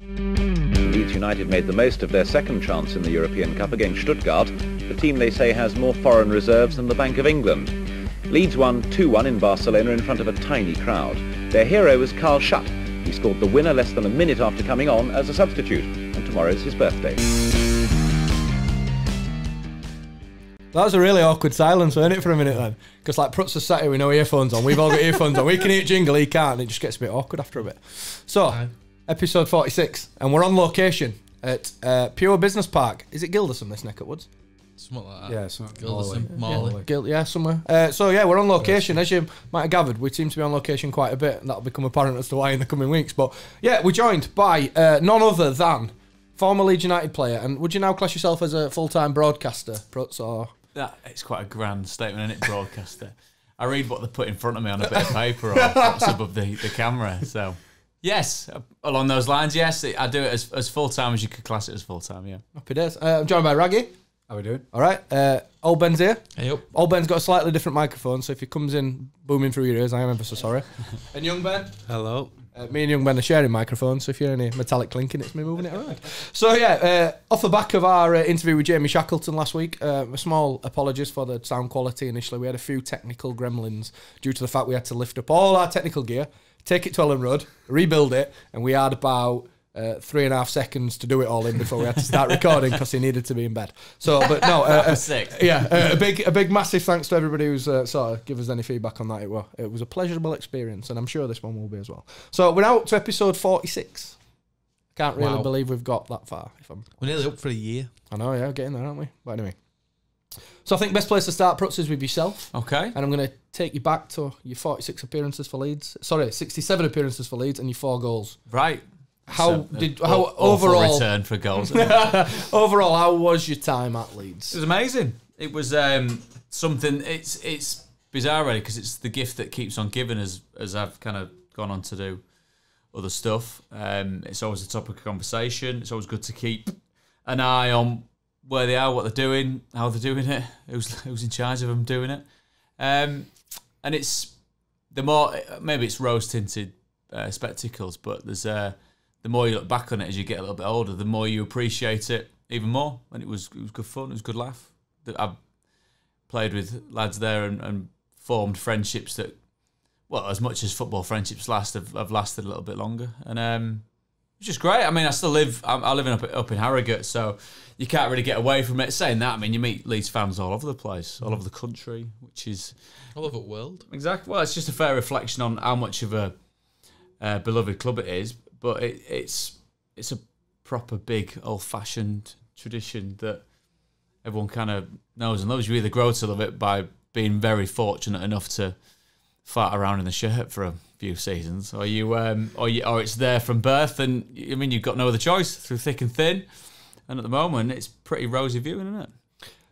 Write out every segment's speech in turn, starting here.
Leeds United made the most of their second chance in the European Cup against Stuttgart, the team they say has more foreign reserves than the Bank of England. Leeds won 2-1 in Barcelona in front of a tiny crowd. Their hero was Carl Shutt. He scored the winner less than a minute after coming on as a substitute, and tomorrow's his birthday. That was a really awkward silence, wasn't it, for a minute then? Because like Prutz is sat here with no earphones on. We've all got earphones on. We can hear jingle, he can't. And it just gets a bit awkward after a bit. So, episode 46. And we're on location at uh, Pure Business Park. Is it Gildersome, this neck at Woods? Something like that. Yeah, so Gildersome, Morley. Gil- yeah, somewhere. Uh, so yeah, we're on location. As you might have gathered, we seem to be on location quite a bit, and that'll become apparent as to why in the coming weeks. But yeah, we're joined by uh, none other than former Leeds United player. And would you now class yourself as a full-time broadcaster, Prutz, or That it's quite a grand statement, isn't it, broadcaster? I read what they put in front of me on a bit of paper or what's above the, the camera. So, yes, along those lines, yes, I do it as, as full time as you could class it as full time. Yeah. happy days? Uh, I'm joined by Raggy. how are we doing? All right, uh, old Ben's here. Hey up. Old Ben's got a slightly different microphone, so if he comes in booming through your ears, I am ever so sorry. and young Ben. Hello. Uh, me and young Ben are sharing microphones, so if you hear any metallic clinking, it's me moving it around. So yeah, uh, off the back of our uh, interview with Jamie Shackleton last week, uh, a small apologies for the sound quality initially. We had a few technical gremlins due to the fact we had to lift up all our technical gear, take it to Elland Road, rebuild it, and we had about uh, three and a half seconds to do it all in before we had to start recording because he needed to be in bed. So, but no, uh, uh, Sick. yeah, uh, a big, a big, massive thanks to everybody who's uh, sort of give us any feedback on that. It was, it was a pleasurable experience, and I'm sure this one will be as well. So we're now up to episode 46. Can't really Wow. believe we've got that far. If I'm, We're nearly up for a year. I know, yeah, getting there, aren't we? But anyway, so I think best place to start, Prutz, is with yourself, Okay. and I'm going to take you back to your 46 appearances for Leeds. Sorry, 67 appearances for Leeds and your four goals. Right. How So, did how overall return for goals? overall how was your time at Leeds? It was amazing. It was um, something. It's it's bizarre, really, because it's the gift that keeps on giving as as I've kind of gone on to do other stuff. Um, it's always a topic of conversation. It's always good to keep an eye on where they are, what they're doing, how they're doing it, who's who's in charge of them doing it. Um, and it's the more maybe it's rose tinted uh, spectacles, but there's uh, the more you look back on it as you get a little bit older, the more you appreciate it even more. And it was it was good fun. It was good laugh. I've played with lads there and, and formed friendships that, well, as much as football friendships last, have, have lasted a little bit longer. And um, it's is great. I mean, I still live. I'm, I live in up up in Harrogate, so you can't really get away from it. Saying that, I mean, you meet Leeds fans all over the place, all over the country, which is All over the world. Exactly. Well, it's just a fair reflection on how much of a uh, beloved club it is, but it, it's it's a proper big old fashioned tradition that everyone kind of knows and loves. You either grow to love it by being very fortunate enough to fart around in the shirt for a few seasons, or you um, or you or it's there from birth, and I mean you've got no other choice through thick and thin. And at the moment, it's pretty rosy viewing, isn't it?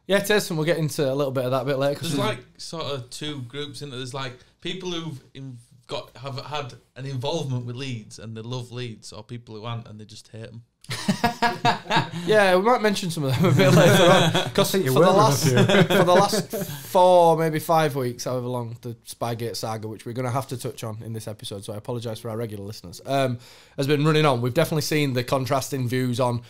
Yeah, it is, and we'll get into a little bit of that a bit later. 'cause There's like sort of two groups in there. There's like people who've in, got have had an involvement with Leeds and they love Leeds, or people who aren't and they just hate them. Yeah, we might mention some of them a bit later on because for the last for the last four, maybe five weeks, however long the Spygate saga, which we're going to have to touch on in this episode, so I apologise for our regular listeners, um, has been running on. We've definitely seen the contrasting views on,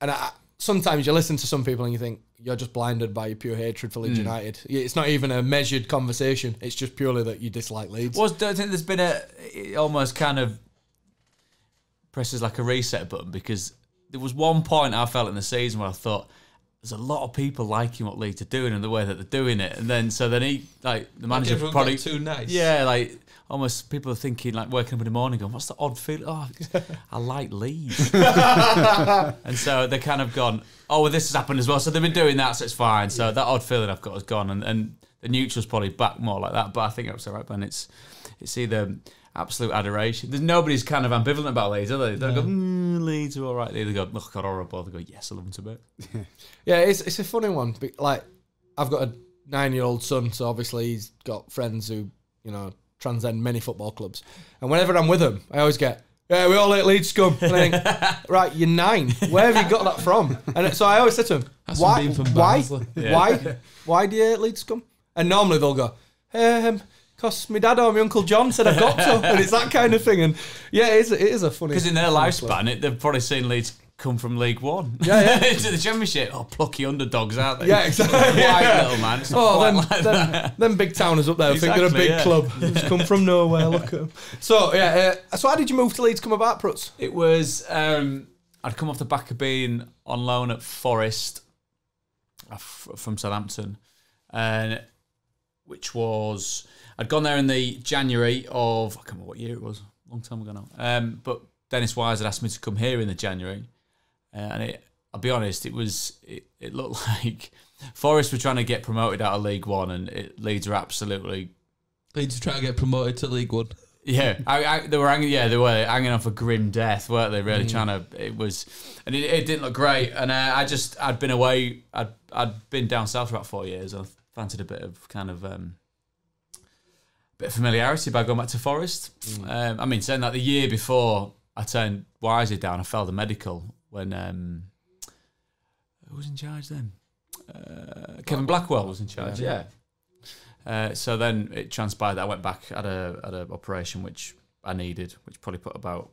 and I, sometimes you listen to some people and you think you're just blinded by your pure hatred for Leeds hmm. United. It's not even a measured conversation; it's just purely that you dislike Leeds. Was don't think there's been a it almost kind of presses like a reset button because there was one point I felt in the season where I thought there's a lot of people liking what Leeds are doing and the way that they're doing it, and then so then he like the manager everyone probably too nice. yeah like. Almost people are thinking like waking up in the morning going, what's the odd feeling? Oh, I like Leeds. and so they kind of gone, oh, well, this has happened as well. So they've been doing that, so it's fine. So that odd feeling I've got has gone. And, and the neutral's probably back more like that. But I think that's all right, Ben. It's, it's either absolute adoration. There's nobody's kind of ambivalent about Leeds, are they? They go, mm, Leeds are all right. They either go, oh, God, horrible. They go, yes, I love them to bit. Yeah, it's it's a funny one. Like, I've got a nine year old son, so obviously he's got friends who, you know, transcend many football clubs. And whenever I'm with them, I always get, yeah, we all hate Leeds scum. And I think, right, you're nine. Where have you got that from? And so I always say to him, That's why, from why, Barnsley. why, why do you hate Leeds scum? And normally they'll go, um, Because my dad or my uncle John said I've got to, and it's that kind of thing. And yeah, it is. It is a funny. Because in their lifespan, it, they've probably seen Leeds come from League One. Yeah, yeah. into the Championship. Oh, plucky underdogs, aren't they? Yeah, exactly. White Yeah. little man. It's Oh, quite them, like them, that. them big towners up there think they're a big yeah. club. Just come from nowhere. Look at them. So yeah. Uh, so how did you move to Leeds? Come about, Pruts? It was. Um, I'd come off the back of being on loan at Forest uh, from Southampton, and which was I'd gone there in the January of I can't remember what year it was, a long time ago now. Um, but Dennis Wise had asked me to come here in the January, uh, and it, I'll be honest, it was it, it looked like Forest were trying to get promoted out of League One, and it, Leeds were absolutely Leeds are trying to get promoted to League One. yeah, I, I, they were hanging. Yeah, they were hanging off a grim death, weren't they? Really trying to. It was, and it, it didn't look great. And uh, I just, I'd been away. I'd, I'd been down south for about four years. and I fancied a bit of kind of, um, bit of familiarity by going back to Forest. Um, I mean, saying that the year before I turned Wisely down, I failed the medical when um, who was in charge then? Uh, Kevin Blackwell was in charge. yeah. Uh, so then it transpired that I went back at a at an operation which I needed, which probably put about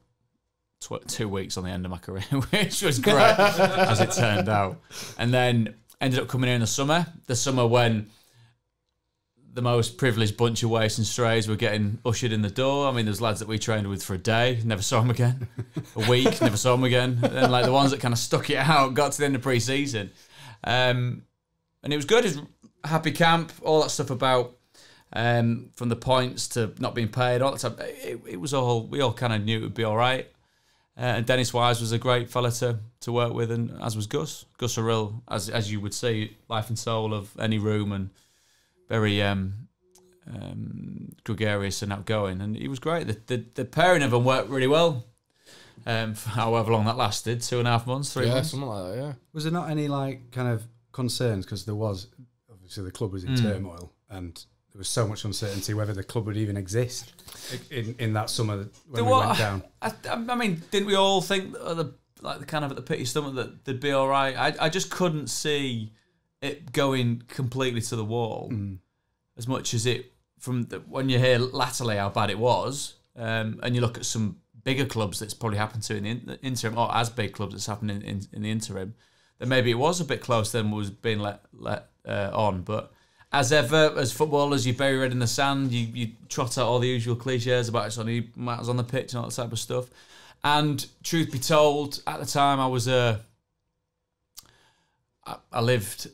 tw- two weeks on the end of my career, which was great as it turned out. And then ended up coming here in the summer, the summer when the most privileged bunch of waste and strays were getting ushered in the door. I mean, there's lads that we trained with for a day, never saw them again. A week, never saw them again. And like the ones that kind of stuck it out, got to the end of pre-season. Um, and it was good. It was happy camp, all that stuff about um, from the points to not being paid, all that stuff. It, it was all we all kind of knew it would be all right. Uh, and Dennis Wise was a great fella to, to work with, and as was Gus. Gus a real, as as you would see, life and soul of any room, and very um, um, gregarious and outgoing. And he was great. The, the the pairing of them worked really well. Um, for however long that lasted, two and a half months, three Yeah, months. something like that. Yeah. Was there not any like kind of concerns because there was obviously the club was in Mm. turmoil and there was so much uncertainty whether the club would even exist in, in that summer when There we wa- went down. I, I mean, didn't we all think that the like the kind of at the pity stomach that they'd be all right? I I just couldn't see it going completely to the wall Mm. as much as it from the, when you hear latterly how bad it was, um, and you look at some bigger clubs that's probably happened to in the, in- the interim, or as big clubs that's happened in, in, in the interim, then maybe it was a bit closer than was being let let uh, on, but. As ever, as footballers, you bury head in the sand. You, you trot out all the usual cliches about it's only matters on the pitch and all that type of stuff. And truth be told, at the time I was a, I, I lived.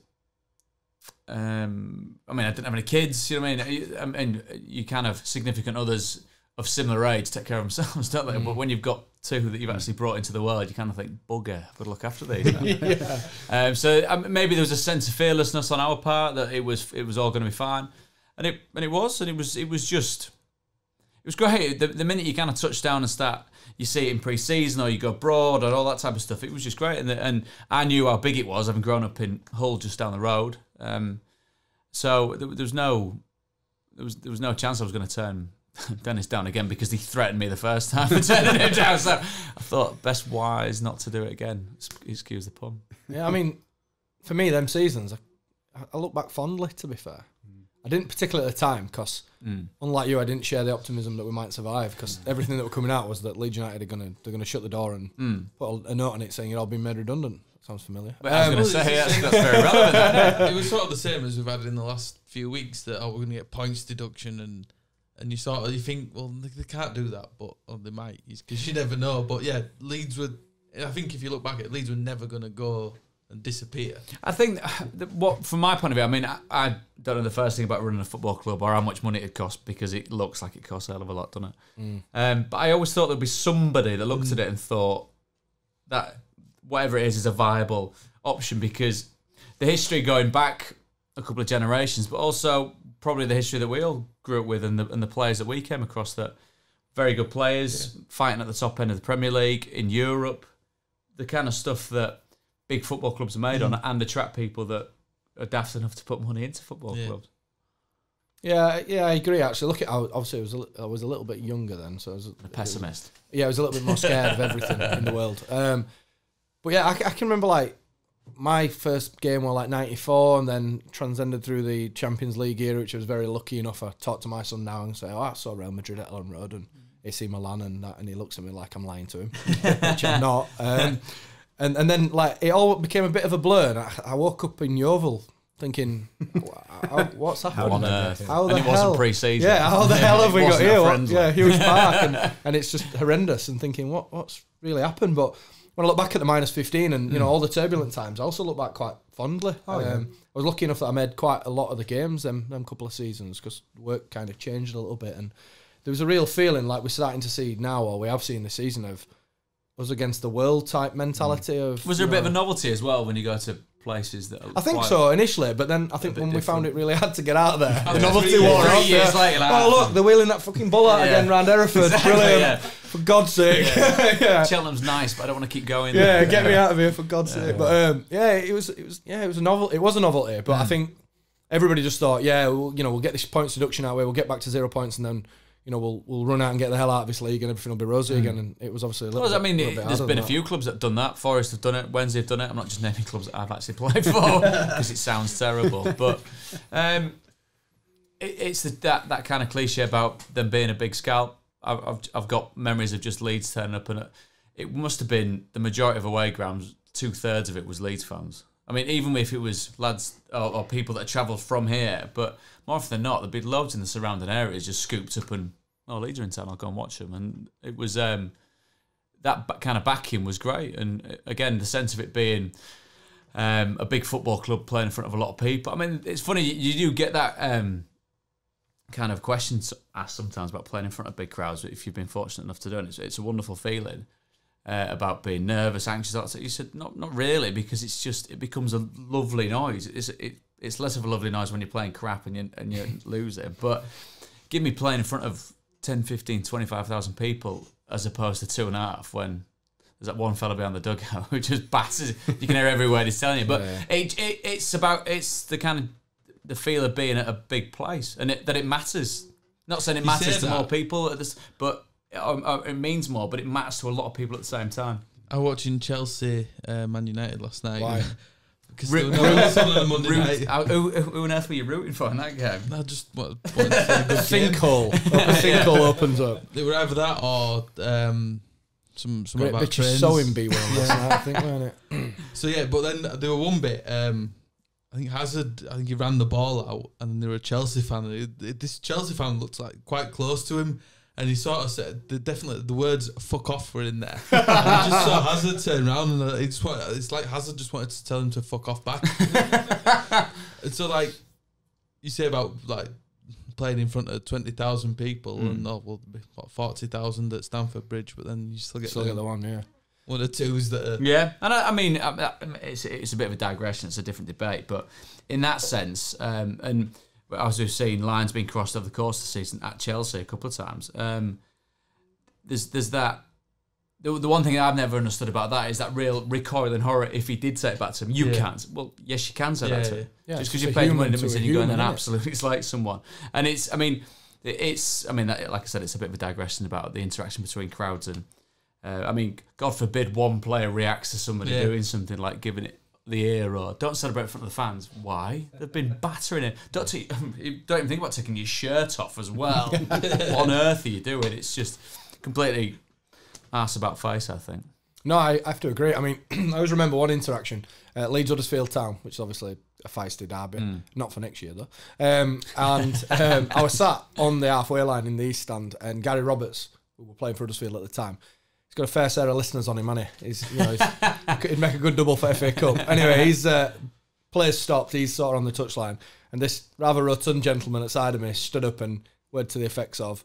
Um, I mean, I didn't have any kids. You know what I mean? I mean, you kind of significant others of similar age take care of themselves, don't they? But when you've got two that you've actually brought into the world, you kind of think, bugger, I've got to look after these. now." Um, so um, maybe there was a sense of fearlessness on our part that it was it was all going to be fine, and it and it was, and it was it was just it was great. The, the minute you kind of touch down and start, you see it in pre-season or you go abroad and all that type of stuff. It was just great, and the, and I knew how big it was, having grown up in Hull, just down the road. Um, so there, there was no there was there was no chance I was going to turn Dennis down again because he threatened me the first time for turning him down. So I thought best wise not to do it again. Excuse the pun. Yeah, I mean, for me, them seasons, I, I look back fondly. To be fair, I didn't particularly at the time because, Mm. unlike you, I didn't share the optimism that we might survive because everything that were coming out was that Leeds United are gonna they're gonna shut the door and Mm. put a, a note on it saying you're all being made redundant. Sounds familiar. But I was Um, going to say it's that's, the that's very relevant. it? it was sort of the same as we've had in the last few weeks that oh we're going to get points deduction and and you sort of you think well they, they can't do that but oh, they might because you never know but yeah Leeds were I think if you look back at Leeds were never going to go and disappear I think that what, from my point of view, I mean, I, I don't know the first thing about running a football club or how much money it costs because it looks like it costs a hell of a lot, doesn't it? Um, but I always thought there'd be somebody that looked at it and thought that whatever it is is a viable option because the history going back a couple of generations, but also probably the history that we all grew up with and the, and the players that we came across that very good players fighting at the top end of the Premier League in Europe, the kind of stuff that big football clubs are made on and attract people that are daft enough to put money into football Yeah. clubs. yeah, yeah, I agree. Actually, look at how obviously I was a, was a little bit younger then, so I was A pessimist. yeah, I was a little bit more scared of everything in the world. Um, but yeah, I can remember like my first game was like '94, and then transcended through the Champions League era, which I was very lucky enough. I talk to my son now and say, "Oh, I saw Real Madrid at Elland Road and AC Milan and that," and he looks at me like I'm lying to him, which I'm not. Um, and and then like it all became a bit of a blur. And I, I woke up in Yeovil thinking, "Wha- what's happened? on earth. How and the it wasn't hell? pre-season. Yeah, how the hell have we got here? What, yeah, Huish Park, and, and it's just horrendous. And thinking, what what's really happened? But when I look back at the minus fifteen and you know all the turbulent times, I also look back quite fondly. um, I was lucky enough that I made quite a lot of the games them them couple of seasons because work kind of changed a little bit, and there was a real feeling like we're starting to see now, or we have seen this season of us against the world type mentality of. Was there a you bit of a novelty as well when you go to places that? Are I think so initially, but then I think bit when we found it really hard to get out of there, the novelty three wore off. years later, like- oh look, they're wheeling that fucking ball out Yeah. again round Hereford. Exactly, Brilliant. yeah. For God's sake. Yeah. Cheltenham's nice, but I don't want to keep going. yeah, there. get me out of here for God's sake. But um, yeah, it was it was yeah, it was a novel. It was a novelty, but I think everybody just thought, yeah, we'll, you know, we'll get this points deduction out of way, we'll get back to zero points, and then you know we'll we'll run out and get the hell out of this league, and everything will be rosy again. And it was obviously a little. Well, I mean, it, bit there's been a few clubs that have done that. Forest have done it. Wednesday have done it. I'm not just naming clubs that I've actually played for because it sounds terrible. But um, it, it's the, that that kind of cliche about them being a big scalp. I've, I've, I've got memories of just Leeds turning up, and it, it must have been the majority of away grounds. Two thirds of it was Leeds fans. I mean, even if it was lads or, or people that travelled from here, but more often than not, there'd be loads in the surrounding areas just scooped up and oh, are in town. I'll go and watch them. And it was um, that kind of backing was great. And uh, again, the sense of it being um, a big football club playing in front of a lot of people. I mean, it's funny you, you do get that um, kind of questions asked sometimes about playing in front of big crowds. If you've been fortunate enough to do it, it's, it's a wonderful feeling. Uh, about being nervous, anxious, that. You said not, not really, because it's just it becomes a lovely noise. It's it, it's less of a lovely noise when you're playing crap and you and you lose it. But give me playing in front of 10, 15, 25,000 people as opposed to two and a half when there's that one fella behind the dugout who just batters. You can hear every word he's telling you. But it, it, it's about, it's the kind of, the feel of being at a big place and it, that it matters. Not saying it You matters say to more people, at this, but um, uh, it means more, but it matters to a lot of people at the same time. I was watching Chelsea, uh, Man United last night. Why? Because Root- there were no on a Monday Root- night. uh, who, who on earth were you rooting for in that game? I just wa- wanted to a. Sinkhole. Up a sinkhole opens up. They were either that or um, some something Great about bitch trains. sewing bee one last night, I think, weren't it? So yeah, but then there were one bit. Um, I think Hazard. I think he ran the ball out, and then there were a Chelsea fan. And it- it- this Chelsea fan looked like quite close to him, and he sort of said the, definitely the words "fuck off" were in there. and I just saw Hazard turn around, and uh, he it's like Hazard just wanted to tell him to fuck off back. and so like you say about like playing in front of twenty thousand people, and oh well, what forty thousand at Stamford Bridge, but then you still get, Still the, get the one, yeah. one or twos that are. Yeah, and I, I mean, I, I- it's it's a bit of a digression. It's a different debate, but in that sense, um, and as we've seen, lines being crossed over the course of the season at Chelsea a couple of times. Um, there's there's that. The, the one thing I've never understood about that is that real recoil and horror. If he did say it back to him, you Yeah. can't. Well, yes, you can say that Yeah, to yeah. him. Yeah, Just because you're human money to doesn't you're going and absolutely it's like someone. And it's, I mean, it's, I mean, like I said, it's a bit of a digression about the interaction between crowds and. Uh, I mean, God forbid one player reacts to somebody Yeah. doing something like giving it the ear or don't celebrate in front of the fans. Why? They've been battering it. Don't, don't even think about taking your shirt off as well. what on earth are you doing? It's just completely ass about face, I think. No, I, have to agree. I mean, I always remember one interaction at Leeds Huddersfield Town, which is obviously a feisty derby, Hmm. not for next year though. Um, and um, I was sat on the halfway line in the East Stand, and Gary Roberts, who were playing for Huddersfield at the time, he's got a fair set of listeners on him, hasn't he? He's, you know, he's, he'd make a good double for FA Cup. Anyway, he's uh, players stopped. He's sort of on the touchline, and this rather rotund gentleman outside of me stood up and word to the effects of.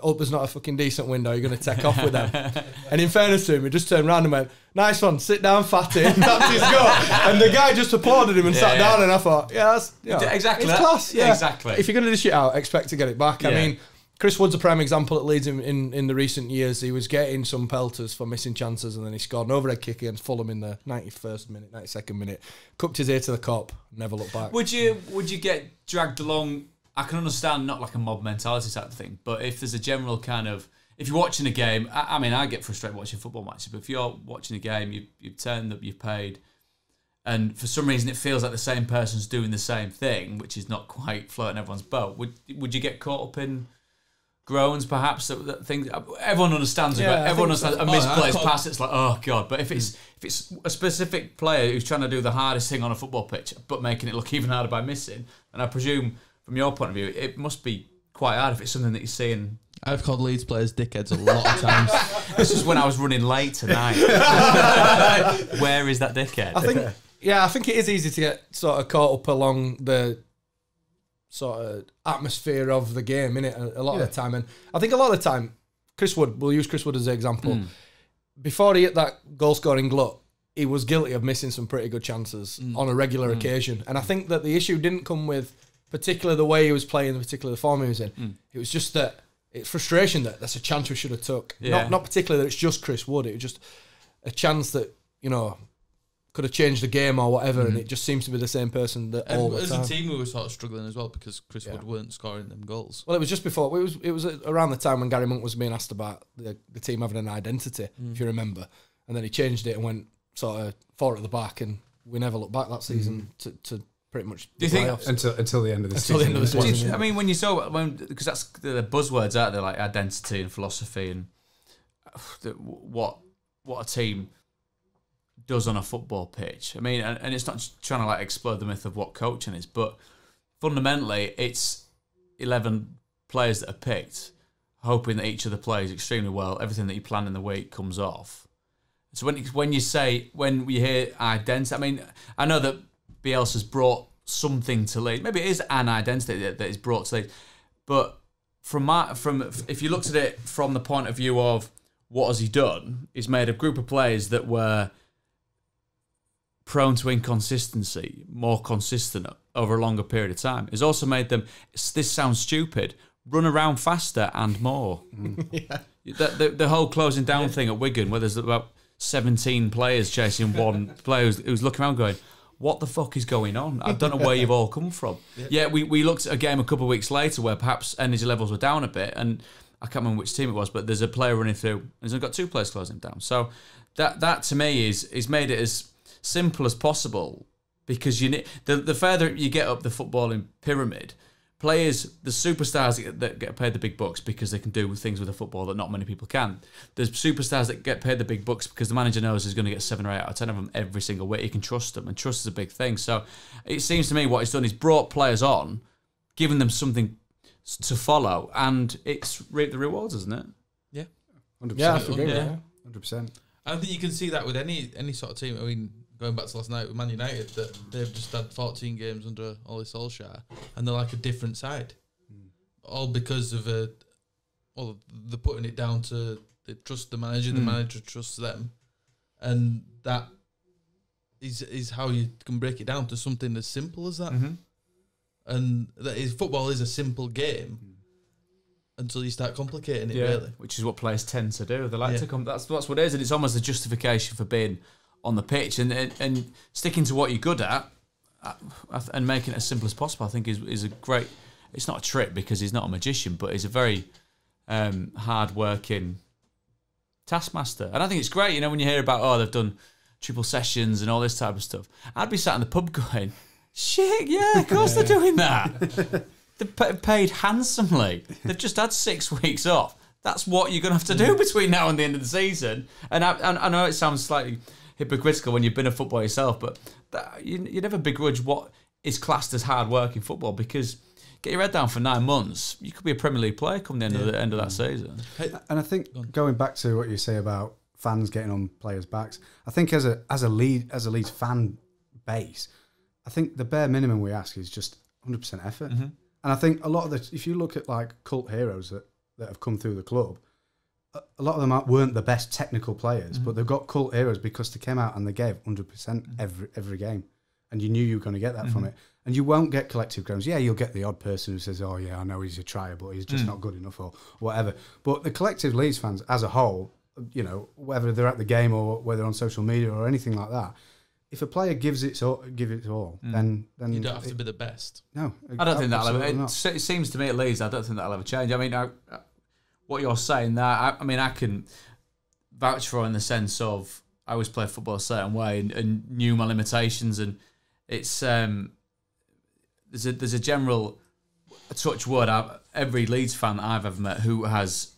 Hope there's not a fucking decent window. You're going to take off with them. And in fairness to him, he just turned around and went, "Nice one, sit down, fatty." That's his goal. And the guy just applauded him and Yeah, sat yeah. down. And I thought, yeah, that's you know, Exactly It's class. Yeah, Yeah, exactly. If you're going to dish it out, expect to get it back. I mean, Chris Wood's a prime example at Leeds in, in, in the recent years. He was getting some pelters for missing chances, and then he scored an overhead kick against Fulham in the 91st minute, 92nd minute. Cupped his ear to the cop, never looked back. Would you would you get dragged along? I can understand not like a mob mentality type of thing, but if there's a general kind of if you're watching a game, I, I mean, I get frustrated watching football matches, but if you're watching a game, you you've turned up, you've paid, and for some reason it feels like the same person's doing the same thing, which is not quite floating everyone's boat. Would would you get caught up in groans perhaps that, that things everyone understands it, Yeah, but everyone think so. understands a Oh, I misplaced can't- pass it's like oh god but if it's if it's a specific player who's trying to do the hardest thing on a football pitch but making it look even harder by missing and I presume from your point of view it must be quite hard if it's something that you're seeing I've called Leeds players dickheads a lot of times. this is when I was running late tonight where is that dickhead I think, yeah, I think it is easy to get sort of caught up along the sort of atmosphere of the game, innit? A, a lot Yeah. of the time, and I think a lot of the time, Chris Wood. We'll use Chris Wood as an example. Hmm. Before he hit that goal scoring glut, he was guilty of missing some pretty good chances hmm. on a regular hmm. occasion, and I think that the issue didn't come with particularly the way he was playing, the particular the form he was in. It was just that it's frustration that that's a chance we should have took. Yeah. Not not particularly that it's just Chris Wood. It was just a chance that you know could have changed the game or whatever, and mm-hmm. it just seems to be the same person that all And the as time. a team, we were sort of struggling as well because Chris Yeah. Wood weren't scoring them goals. Well, it was just before. It was it was around the time when Gary Monk was being asked about the, the team having an identity, if mm. you remember, and then he changed it and went sort of four at the back, and we never looked back that season mm. to, to pretty much. Do you the think- playoffs. until until the end of the Until the season. end of the Do you- season, yeah. I mean, when you saw when because that's the buzzwords out there like identity and philosophy and the- what what a team does on a football pitch. I mean, and, and it's not trying to like explode the myth of what coaching is, but fundamentally, it's eleven players that are picked, hoping that each of the players extremely well. Everything that you plan in the week comes off. So when when you say when we hear identity, I mean, I know that Bielsa's brought something to Leeds. Maybe it is an identity that, that is brought to Leeds, but from my from if you looked at it from the point of view of what has he done, he's made a group of players that were prone to inconsistency, more consistent over a longer period of time. He's also made them. This sounds stupid. Run around faster and more. Mm. The, the, the whole closing down thing at Wigan, where there's about 17 players chasing one player who's, who's looking around going, what the fuck is going on? I don't know where you've all come from. Yeah, we, we looked at a game a couple of weeks later where perhaps energy levels were down a bit, and I can't remember which team it was, but there's a player running through, and he's only got two players closing him down. So that that to me is is made it as simple as possible because you need the the further you get up the footballing pyramid, players, the superstars that get- paid the big bucks because they can do things with the football that not many people can. There's superstars that get paid the big bucks because the manager knows he's going to get seven or eight out of ten of them every single week. He can trust them, and trust is a big thing. So it seems to me what he's done is brought players on, given them something to follow, and it's reaped the rewards, isn't it? Yeah. yeah, I. Yeah. Yeah. hundred percent. I don't think you can see that with any any sort of team. I mean, going back to last night with Man United, that mm. they've just had 14 games under Ole Solskjaer, and they're like a different side, mm. all because of a. Well, they're putting it down to they trust the manager, the mm. manager trusts them, and that is is how you can break it down to something as simple as that. Mm-hmm. And that is football is a simple game until you start complicating it. Really, Which is what players tend to do. They like Yeah. to come. That's that's what it is, and it's almost a justification for being on the pitch and and, and sticking to what you're good at, and making it as simple as possible. I think is is a great. It's not a trick because he's not a magician, but he's a very um, hard working taskmaster. And I think it's great. You know, when you hear about oh they've done triple sessions and all this type of stuff, I'd be sat in the pub going, shit, yeah, of course they're doing that. They're paid handsomely. They've just had six weeks off. That's what you're going to have to do between now and the end of the season. And I, and I know it sounds slightly hypocritical when you've been a footballer yourself, but that, you, you never begrudge what is classed as hard work in football because get your head down for nine months, you could be a Premier League player come the end of the end of that season. And I think going back to what you say about fans getting on players' backs, I think as a as a lead as a Leeds fan base, I think the bare minimum we ask is just 100 percent effort. Mm-hmm. And I think a lot of the if you look at like cult heroes that that have come through the club, a- lot of them weren't the best technical players, but mm. they've got cult heroes because they came out and they gave 100 percent mm. every every game, and you knew you were going to get that from mm-hmm. it. And you won't get collective grounds. Yeah, you'll get the odd person who says, "Oh yeah, I know he's a trier, but he's just mm. not good enough," or whatever. But the collective Leeds fans as a whole, you know, whether they're at the game or whether on social media or anything like that, if a player gives it all, give it all, then then you don't have to be the best. no. I don't think that'll ever. It, it seems to me at least I don't think that'll ever change. I mean, I- what you're saying there, I, I mean, I can vouch for in the sense of I always played football a certain way and, and knew my limitations. And it's um, there's a there's a general touch wood. I, every Leeds fan that I've ever met who has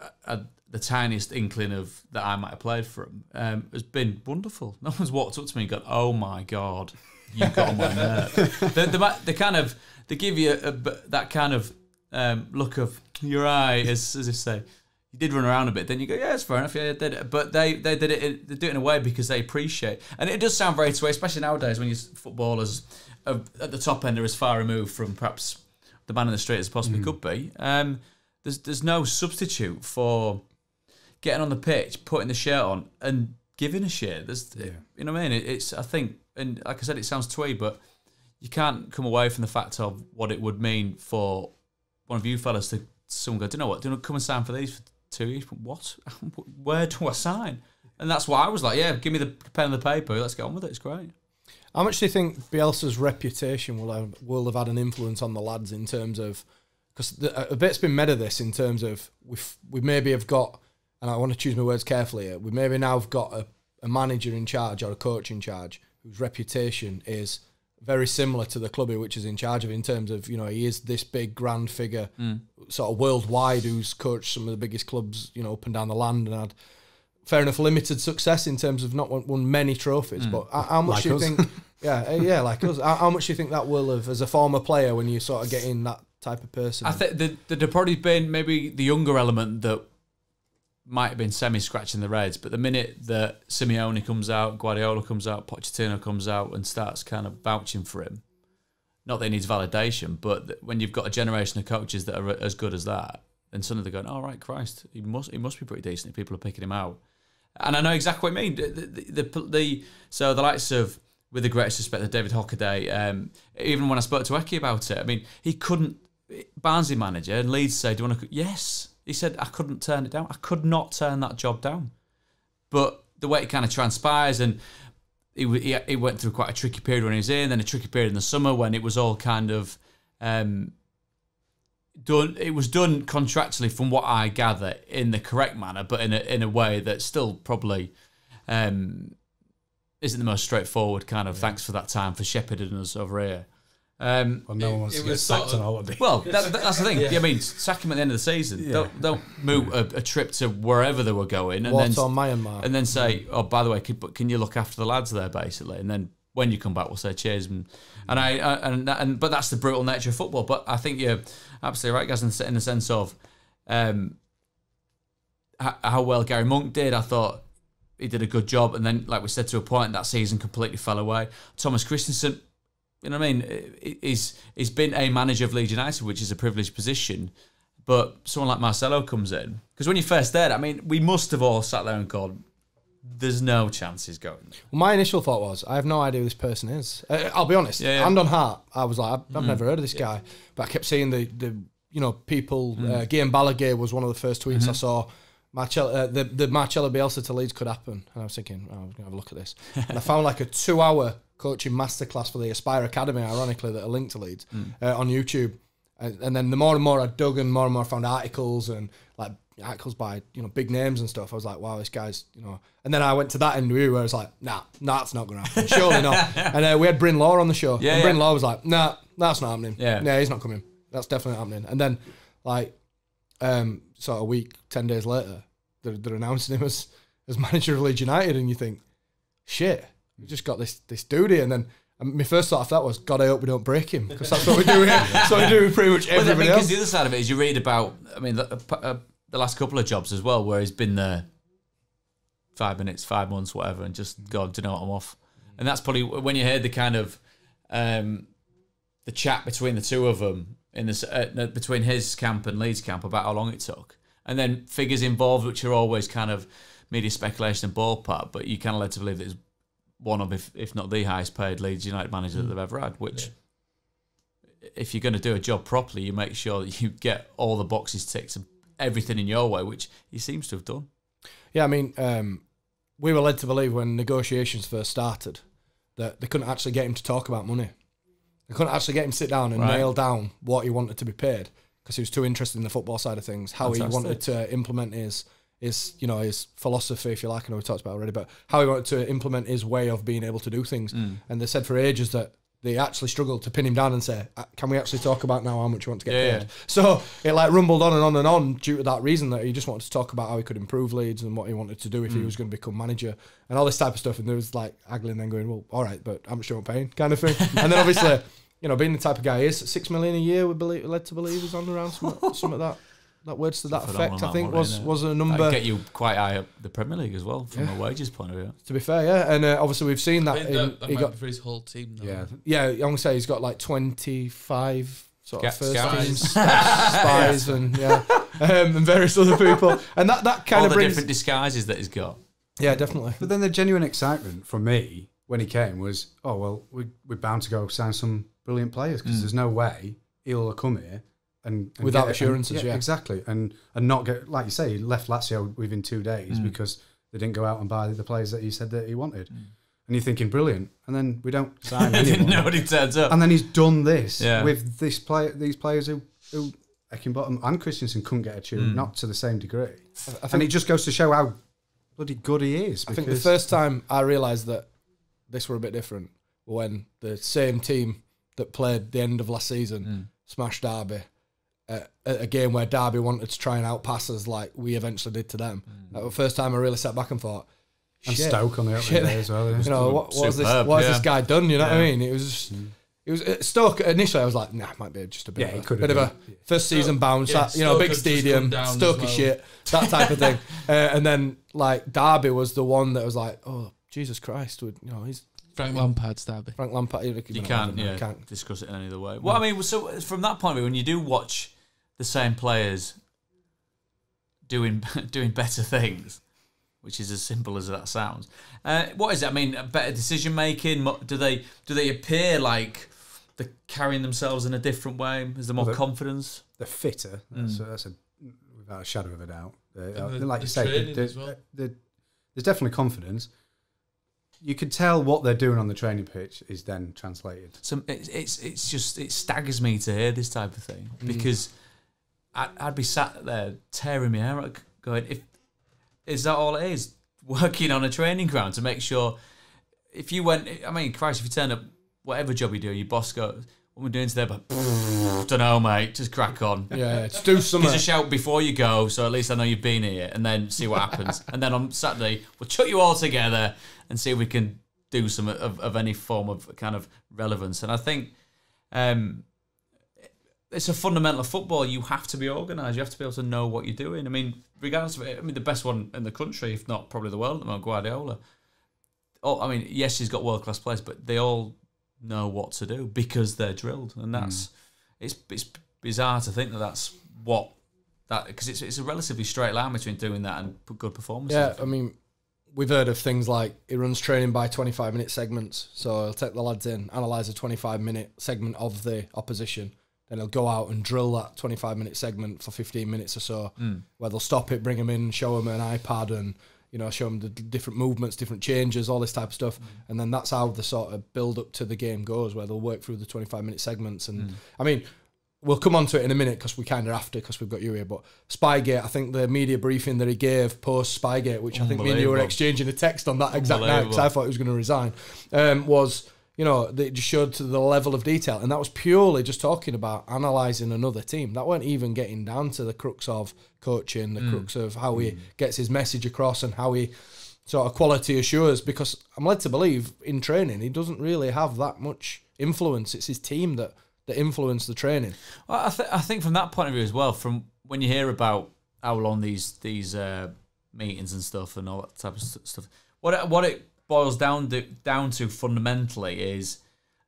a, a, the tiniest inkling of that I might have played for him um, has been wonderful. No one's walked up to me and gone, "Oh my god, you got on my nerve." the, might- they kind of they give you a, a- that kind of um, look of your eye, as as if say. You did run around a bit, then you go, yeah, it's fair enough. Yeah, I did it. But they, they did it. They do it in a way because they appreciate, and it does sound very way, especially nowadays when you footballers are at the top end are as far removed from perhaps the man in the street as possibly could be. Um, there's there's no substitute for getting on the pitch, putting the shirt on, and giving a shit. There's, you know what I mean? It, it's I think, and like I said, it sounds twee, but you can't come away from the fact of what it would mean for one of you fellas to someone go, do you know what? Do you know, come and sign for these for two years? What? Where do I sign? And that's why I was like, yeah, give me the pen and the paper. Let's get on with it. It's great. How much do you think Bielsa's reputation will have, will have had an influence on the lads in terms of because a bit's been made of this in terms of we've we maybe have got and I want to choose my words carefully here. We maybe now have got a, a manager in charge or a coach in charge whose reputation is very similar to the club he which is in charge of in terms of you know he is this big grand figure sort of worldwide who's coached some of the biggest clubs you know up and down the land and had fair enough limited success in terms of not won, won many trophies but how, how much Like do you us. think yeah uh, yeah like us how, how much do you think that will have as a former player when you sort of get in that type of person? I think the there'd probably been maybe the younger element that might have been semi scratching the Reds, but the minute that Simeone comes out, Guardiola comes out, Pochettino comes out and starts kind of vouching for him, not that he needs validation, but when you've got a generation of coaches that are as good as that, then suddenly they're going, "All right, Christ, he must he must be pretty decent if people are picking him out." And I know exactly what I mean. The, the, the, the so the likes of, with the greatest respect, to David Hockaday. Um, even when I spoke to Hecky about it, I mean, he couldn't. Barnsley manager and Leeds say, "Do you want to?" Yes, he said, "I couldn't turn it down. I could not turn that job down." But the way it kind of transpires, and he, w- he he went through quite a tricky period when he was in, then a tricky period in the summer when it was all kind of um, done. It was done contractually, from what I gather, in the correct manner, but in a in a way that still probably um, isn't the most straightforward kind of. Thanks for that time for shepherding us over here. Um, Well, no one wants it to get sacked of- on holiday. well, that, that- that's the thing. I mean, sack him at the end of the season. Don't, don't move a, a trip to wherever they were going, and What's then on Myanmar and then say, "Oh, by the way, can, can you look after the lads there?" Basically, and then when you come back, we'll say cheers. And, and I I- and and but that's the brutal nature of football. But I think you're absolutely right, guys, in the- in the sense of um, how, how well Gary Monk did. I thought he did a good job, and then like we said, to a point that season completely fell away. Thomas Christiansen. You know what I mean? He- He's he's been a manager of Leeds United, which is a privileged position. But someone like Marcelo comes in because when you first there, I mean, we must have all sat there and gone, "There's no chance he's going." Well, my initial thought was, I have no idea who this person is. Uh, I'll be honest. Yeah, Mm. yeah. Hand on heart, I was like, I've, I've never heard of this guy. But I kept seeing the, the you know, people. Mm. Uh, Guillem Balagué was one of the first tweets Mm-hmm. I saw. Marcel, uh, the the Marcelo Bielsa to Leeds could happen, and I was thinking, oh, I was gonna have a look at this. and I found like a two-hour coaching masterclass for the Aspire Academy, ironically, that are linked to Leeds Mm. uh, on YouTube. And, and then the more and more I dug, and more and more I found articles and like articles by you know big names and stuff. I was like, wow, this guy's you know. And then I went to that you where I was like, nah, nah, that's not going to happen. Surely not. And uh, we had Bryn Law on the show. Yeah, and yeah. Bryn Law was like, nah, that's not happening. Yeah. yeah, he's not coming. That's definitely not happening. And then like um, sort of a week, ten days later, they're, they're announcing him as as manager of Leeds United, and you think, shit, we just got this this dude here, and then. And my first thought of that was, God, I hope we don't break him because that's what we do here. What we do pretty much Well, I everybody else. the other side of it is you read about. I mean, the, uh, the last couple of jobs as well, where he's been there five minutes, five months, whatever, and just God, do you know what I'm off. And that's probably when you heard the kind of um, the chat between the two of them in this uh, between his camp and Leeds camp about how long it took, and then figures involved, which are always kind of media speculation and ballpark, but you kind of led to believe that it's one of, if, if not the highest paid Leeds United manager that they've ever had, which if you're going to do a job properly, you make sure that you get all the boxes ticked and everything in your way, which he seems to have done. Yeah, I mean, um, we were led to believe when negotiations first started that they couldn't actually get him to talk about money. They couldn't actually get him to sit down and Right. nail down what he wanted to be paid because he was too interested in the football side of things, how he wanted to implement his his you know his philosophy, if you like. I know we talked about it already, but how he wanted to implement his way of being able to do things. Mm. And they said for ages that they actually struggled to pin him down and say, "Uh, "Can we actually talk about now how much you want to get Yeah, paid?" yeah. So it like rumbled on and on and on due to that reason that he just wanted to talk about how he could improve Leeds and what he wanted to do if he Mm. was going to become manager and all this type of stuff. And there was like haggling then going, "Well, all right, but how much you want paying?" kind of thing. and then obviously. You know, being the type of guy he is, six million a year, we believe, led to believe he's on around some, some of that, that words to that effect. I think money, was was a That'd number. get you quite high up the Premier League as well from a wages point of view. To be fair, yeah, and uh, obviously we've seen I that. In, that, that he got for his whole team. Though. Yeah, yeah, I'm gonna say he's got like 25 sort of first scouts. team spies and yeah, um, and various other people, and that that kind All of the brings different disguises that he's got. yeah, definitely. But then the genuine excitement from me when he came was, oh well, we, we're bound to go sign some brilliant players because there's no way he'll come here and, and Without assurances, and- yeah. exactly, and and not get like you say, he left Lazio within two days Mm. because they didn't go out and buy the players that he said that he wanted, and you're thinking brilliant, and then we don't sign anyone, Nobody turns up. and then he's done this Yeah. with this play these players who who Heckingbottom and Christiansen couldn't get a tune, Hmm. not to the same degree, I and it just goes to show how bloody good he is. I think the first time I realised that this were a bit different when the same team that played the end of last season Mm. smashed Derby. At a game where Derby wanted to try and outpass us like we eventually did to them. That was the first time I really sat back and thought, and shit, Stoke on the opening shit. day as well. you know, what, what has this, Superb, what has this guy done? You know what I mean? It was just, it was uh, Stoke. Initially, I was like, nah, it might be just a bit, Yeah, of, a, bit of a first season bounce, yeah, that, you know, Stoke big had just come stadium, down as Stoke well. shit, that type of thing. Uh, and then like Derby was the one that was like, oh Jesus Christ, would you know, he's Frank Lampard's derby. Frank Lampard. You, You can't, yeah, can't. discuss it in any other way. Well, I mean, so from that point of view, when you do watch the same players doing doing better things, which is as simple as that sounds, uh, what is it? I mean, better decision making. Do they do they appear like they're carrying themselves in a different way? Is there more Well, the- confidence? They're fitter. That's, a, that's a without a shadow of a doubt. Uh, the- like you say, training the- well. there's definitely confidence. You could tell what they're doing on the training pitch is then translated. So it's it's it's just it staggers me to hear this type of thing because I'd, I'd be sat there tearing my hair out, going, "If is that all it is? Working on a training ground to make sure if you went, I mean, Christ, if you turn up, whatever job you do, your boss goes, "What we're doing today?" But don't know, mate. Just crack on. Yeah, just do something. Give us a shout before you go, so at least I know you've been here, and then see what happens. and then on Saturday, we'll chuck you all together and see if we can do some of, of any form of kind of relevance. And I think um, it's a fundamental of football. You have to be organised. You have to be able to know what you're doing. I mean, regardless of it, I mean, the best one in the country, if not probably the world, at the moment, Guardiola. Oh, I mean, yes, he's got world class players, but they all know what to do because they're drilled, and hmm. that's it's it's bizarre to think that that's what that because it's it's a relatively straight line between doing that and good performances. Yeah, I mean, we've heard of things like he runs training by 25 minute segments. So he'll take the lads in, analyse a 25 minute segment of the opposition. Then he'll go out and drill that 25 minute segment for 15 minutes or so, mm. where they'll stop it, bring them in, show them an iPad and, you know, show them the different movements, different changes, all this type of stuff. Mm. And then that's how the sort of build up to the game goes, where they'll work through the 25 minute segments. And mm. I mean, we'll come on to it in a minute because we kind of have to because we've got you here. But Spygate, I think the media briefing that he gave post Spygate, which I think me and you were exchanging a text on that exact night because I thought he was going to resign, um, was you know they just showed to the level of detail, and that was purely just talking about analysing another team. That weren't even getting down to the crux of coaching, the Mm. crux of how he gets his message across and how he sort of quality assures. Because I'm led to believe in training he doesn't really have that much influence. It's his team that that influence the training. Well, I, th- I think from that point of view as well, from when you hear about how long these these uh, meetings and stuff and all that type of st- stuff, what it, what it boils down to, down to fundamentally is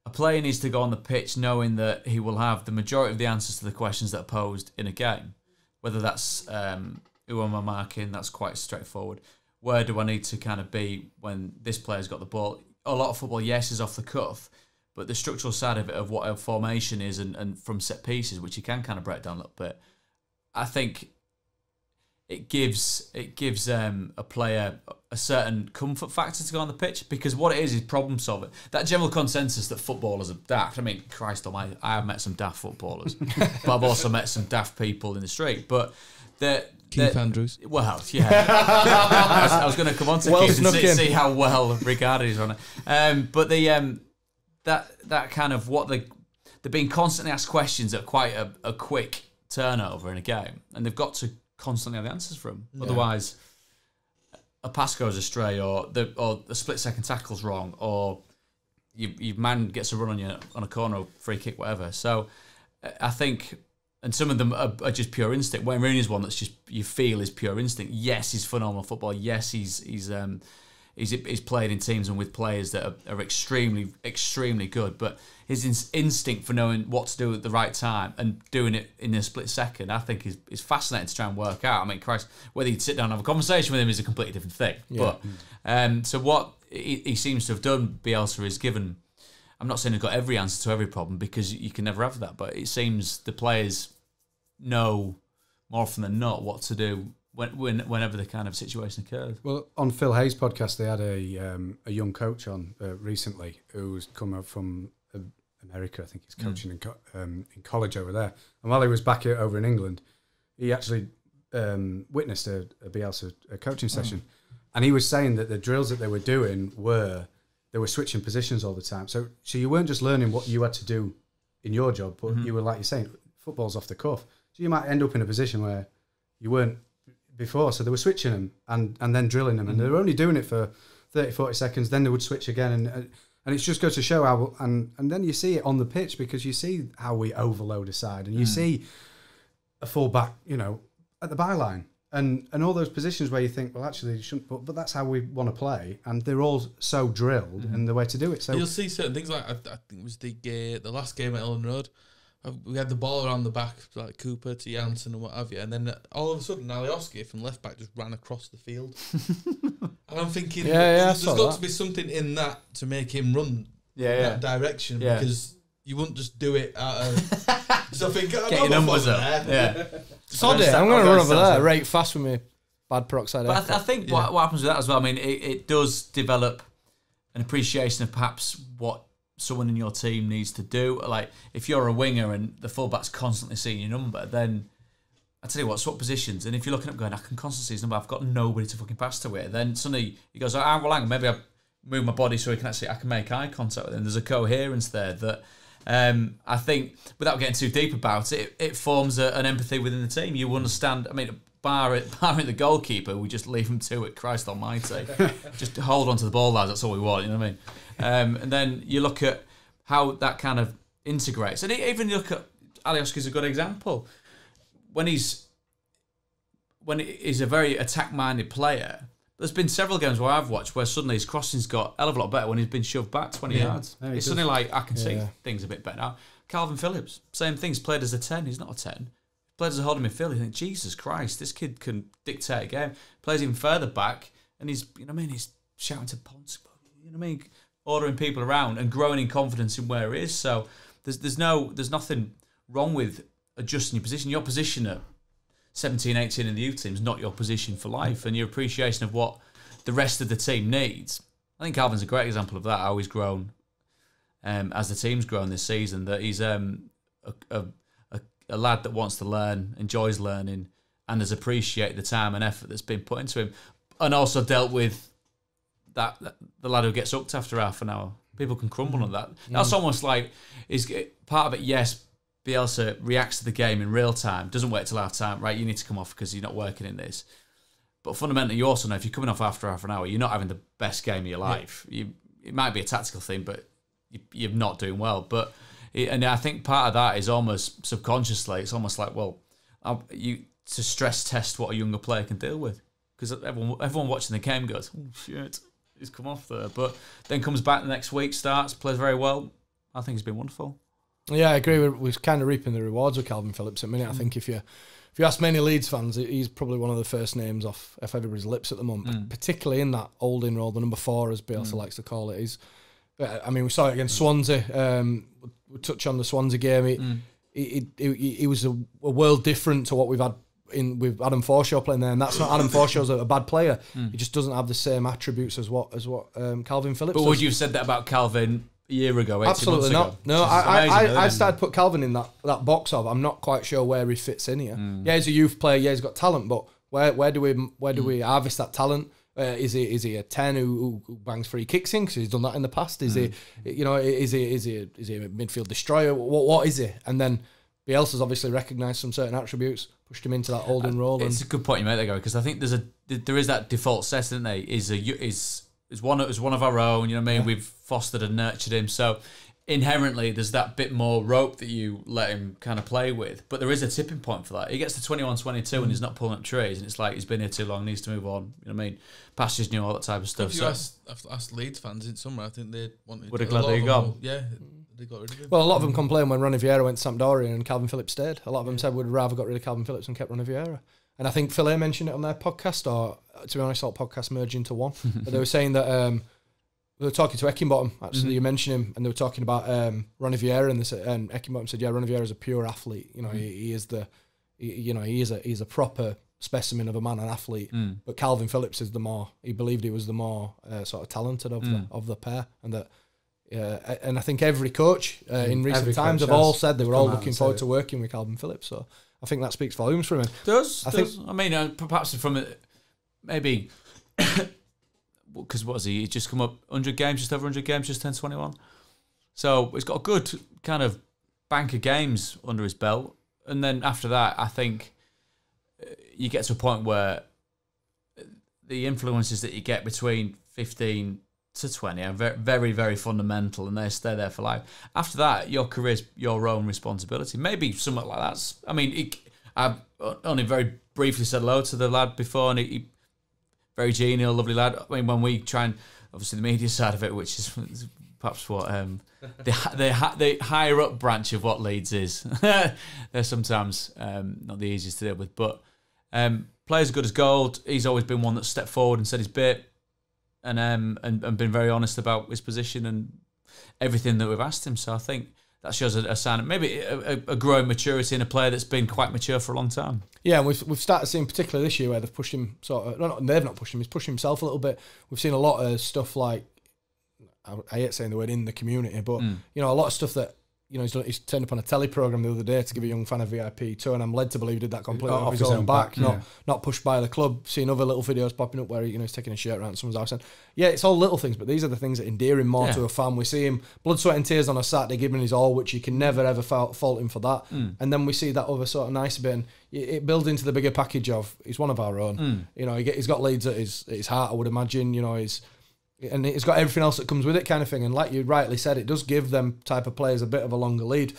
a player needs to go on the pitch knowing that he will have the majority of the answers to the questions that are posed in a game. Whether that's um, who am I marking, that's quite straightforward. Where do I need to kind of be when this player's got the ball? A lot of football, yes, is off the cuff, but the structural side of it, of what a formation is, and, and from set pieces, which you can kind of break down a little bit, I think it gives it gives um, a player a certain comfort factor to go on the pitch because what it is is problem solving. That general consensus that footballers are daft. I mean, Christ Almighty, I have met some daft footballers, but I've also met some daft people in the street. But the Keith the- Andrews. Well, yeah. I was, I was going to come on to Well Keith and see, see how well regarded he's on it. Um, but the um, that that kind of what the they're being constantly asked questions at quite a, a quick turnover in a game, and they've got to constantly have the answers for them. Otherwise, a pass goes astray, or the or the split second tackle's wrong, or you, your man gets a run on you on a corner, free kick, whatever. So I think, and some of them are, are just pure instinct. Wayne Rooney is one that's just you feel is pure instinct. Yes, he's phenomenal football. Yes, he's he's um he's he's played in teams and with players that are, are extremely extremely good. But his ins- instinct for knowing what to do at the right time and doing it in a split second, I think is is fascinating to try and work out. I mean, Christ, whether you'd sit down and have a conversation with him is a completely different thing. But um, so what he, he seems to have done, Bielsa is given. I'm not saying he's got every answer to every problem because you can never have that, but it seems the players know more often than not what to do when, when whenever the kind of situation occurs. Well, on Phil Hay's podcast, they had a um, a young coach on uh, recently who's come up from uh, America. I think he's coaching in, co- um, in college over there. And while he was back here, over in England, he actually um, witnessed a, a Bielsa a coaching session, and he was saying that the drills that they were doing were they were switching positions all the time. So so you weren't just learning what you had to do in your job, but you were like you're saying, football's off the cuff. So you might end up in a position where you weren't before. So they were switching them and, and then drilling them. And they were only doing it for 30, 40 seconds. Then they would switch again. And and it's just goes to show how, and, and then you see it on the pitch because you see how we overload a side and you see a full back, you know, at the byline. And, and all those positions where you think, well, actually, you shouldn't, but, but that's how we want to play, and they're all so drilled and the way to do it. So You'll see certain things like I, I think it was the uh, the last game at Elland Road. We had the ball around the back, like Cooper to Jansson and what have you, and then all of a sudden Alioski from left back just ran across the field. and I'm thinking, Yeah, yeah, I there's saw got that. to be something in that to make him run Yeah, that direction Yeah. because you wouldn't just do it out of. so I think, oh, Get no, your numbers up. there. Yeah. Sod it, I'll I'm going to run over there there. right fast with me. Bad peroxide. Eh? But I, th- I think what, what happens with that as well, I mean, it, it does develop an appreciation of perhaps what someone in your team needs to do. Like, if you're a winger and the fullback's constantly seeing your number, then I tell you what, swap positions. And if you're looking up going, I can constantly see his number, I've got nobody to fucking pass to it. Then suddenly he goes, ah, well, hang on, maybe I move my body so he can actually, I can make eye contact with him. There's a coherence there that um, I think, without getting too deep about it, it, it forms a, an empathy within the team. You understand, I mean, bar it, barring the goalkeeper, we just leave him to it, Christ almighty. just hold on to the ball, lads, that's all we want, you know what I mean? Um, and then you look at how that kind of integrates. And even look at, Alioski's a good example. When he's when he's a very attack-minded player, there's been several games where I've watched where suddenly his crossing's got a hell of a lot better when he's been shoved back 20 yards. Yeah, he it's does. suddenly like, I can see Yeah. things a bit better now. Kalvin Phillips, same thing. He's played as a 10. He's not a 10. Played as a holding midfield. You think, Jesus Christ, this kid can dictate a game. Plays even further back, and he's, you know what I mean? He's shouting to Ponce, you know what I mean? Ordering people around and growing in confidence in where he is. So there's there's no there's nothing wrong with adjusting your position. Your position at 17, 18 in the youth team is not your position for life, and your appreciation of what the rest of the team needs. I think Kalvin's a great example of that. How he's grown um, as the team's grown this season. That he's um, a, a, a lad that wants to learn, enjoys learning, and has appreciated the time and effort that's been put into him, and also dealt with that, that the lad who gets hooked after half an hour. People can crumble mm. on that. Mm. That's almost like is part of it. Yes, Bielsa reacts to the game in real time. Doesn't wait till half time. Right, you need to come off because you're not working in this. But fundamentally, you also know if you're coming off after half an hour, you're not having the best game of your life. You, it might be a tactical thing, but you, you're not doing well. But it, and I think part of that is almost subconsciously. It's almost like well, I, you to stress test what a younger player can deal with because everyone everyone watching the game goes, oh shit, he's come off there. But then comes back the next week, starts, plays very well. I think he's been wonderful. Yeah, I agree. We're, we're kind of reaping the rewards with Kalvin Phillips at the minute. I hmm. think if you if you ask many Leeds fans, he's probably one of the first names off off everybody's lips at the moment, hmm. particularly in that holding role, the number four, as Bielsa hmm. likes to call it. Is uh, I mean, we saw it against Swansea. Um, we touch on the Swansea game. He, he, he, he, he was a, a world different to what we've had in with Adam Forshaw playing there, and that's not Adam Forshaw's a, a bad player. He just doesn't have the same attributes as what as what um, Kalvin Phillips. But does. would you have said that about Kalvin a year ago, Absolutely not. ago? No, I, I, I, I started put Kalvin in that, that box of I'm not quite sure where he fits in here. Yeah, he's a youth player. Yeah, he's got talent, but Where where do we where do we harvest that talent? Uh, is he is he a ten who, who bangs free kicks in because he's done that in the past? Is he you know is he is he is he a midfield destroyer? What what is he? And then Bielsa's obviously recognised some certain attributes, pushed him into that holding uh, role. And It's a good point you make there, because I think there's a there is that default set, isn't there? Is a is is one is one of our own. You know what I mean? We've fostered and nurtured him, so inherently there's that bit more rope that you let him kind of play with. But there is a tipping point for that. He gets to 21, 22 and mm. he's not pulling up trees, and it's like he's been here too long, needs to move on. You know what I mean? Pastures new, all that type of stuff. If you So asked, asked- asked Leeds fans in summer, I think they wanted. Would have a gladly lot gone. will- Yeah, they got rid of him. well, a lot of them complained when Ronnie Vieira went to Sampdoria and Kalvin Phillips stayed. A lot of them said we'd rather got rid of Kalvin Phillips and kept Ronnie Vieira. And I think Phil mentioned it on their podcast, or uh, to be honest, all podcasts merged into one. but they were saying that um, they were talking to Heckingbottom. Actually, you mentioned him, and they were talking about um, Ronnie Vieira, and, they said, and Heckingbottom said, "Yeah, Ronnie Vieira is a pure athlete. You know, he, he is the, he, you know, he is a he's a proper specimen of a man, an athlete. Mm. But Kalvin Phillips is the more. He believed he was the more uh, sort of talented of Mm. the of the pair, and that." Yeah, and I think every coach uh, in recent Every times have all said they were all looking forward said to working with Kalvin Phillips. So I think that speaks volumes for him. Does I I think? I mean, uh, perhaps from it, maybe because what has he? He's just come up 100 games, just over 100 games, just turned 21. So he's got a good kind of bank of games under his belt, and then after that, I think uh, you get to a point where the influences that you get between 15 to 20 are very, very, fundamental and they stay there for life. After that, your career's your own responsibility. Maybe something like that's, I mean, it, I've only very briefly said hello to the lad before and he, he very genial, lovely lad. I mean, when we try and, obviously the media side of it, which is perhaps what um, the, the, the higher up branch of what Leeds is, they're sometimes um, not the easiest to deal with, but um, players good as gold. He's always been one that stepped forward and said his bit, and um and, and been very honest about his position and everything that we've asked him. So I think that shows a, a sign, maybe a, a, a growing maturity in a player that's been quite mature for a long time. Yeah, and we've we've started seeing particularly this year where they've pushed him sort of. No, no, they've not pushed him. He's pushed himself a little bit. We've seen a lot of stuff like I, I hate saying the word in the community, but Mm. you know a lot of stuff that. You know, he's, done, he's turned up on a telly program the other day to give a young fan a VIP tour, and I'm led to believe he did that completely oh, off, his, own back, not yeah. not pushed by the club. Seeing other little videos popping up where you know he's taking a shirt around someone's house, and yeah, it's all little things, but these are the things that endear him more Yeah. to a fan. We see him blood, sweat, and tears on a Saturday, giving his all, which you can never ever fault, fault him for that. Mm. And then we see that other sort of nice bit, and it, it builds into the bigger package of he's one of our own. Mm. You know, he he's got Leeds at his at his heart, I would imagine. You know, he's and it's got everything else that comes with it, kind of thing. And like you rightly said, it does give them type of players a bit of a longer lead.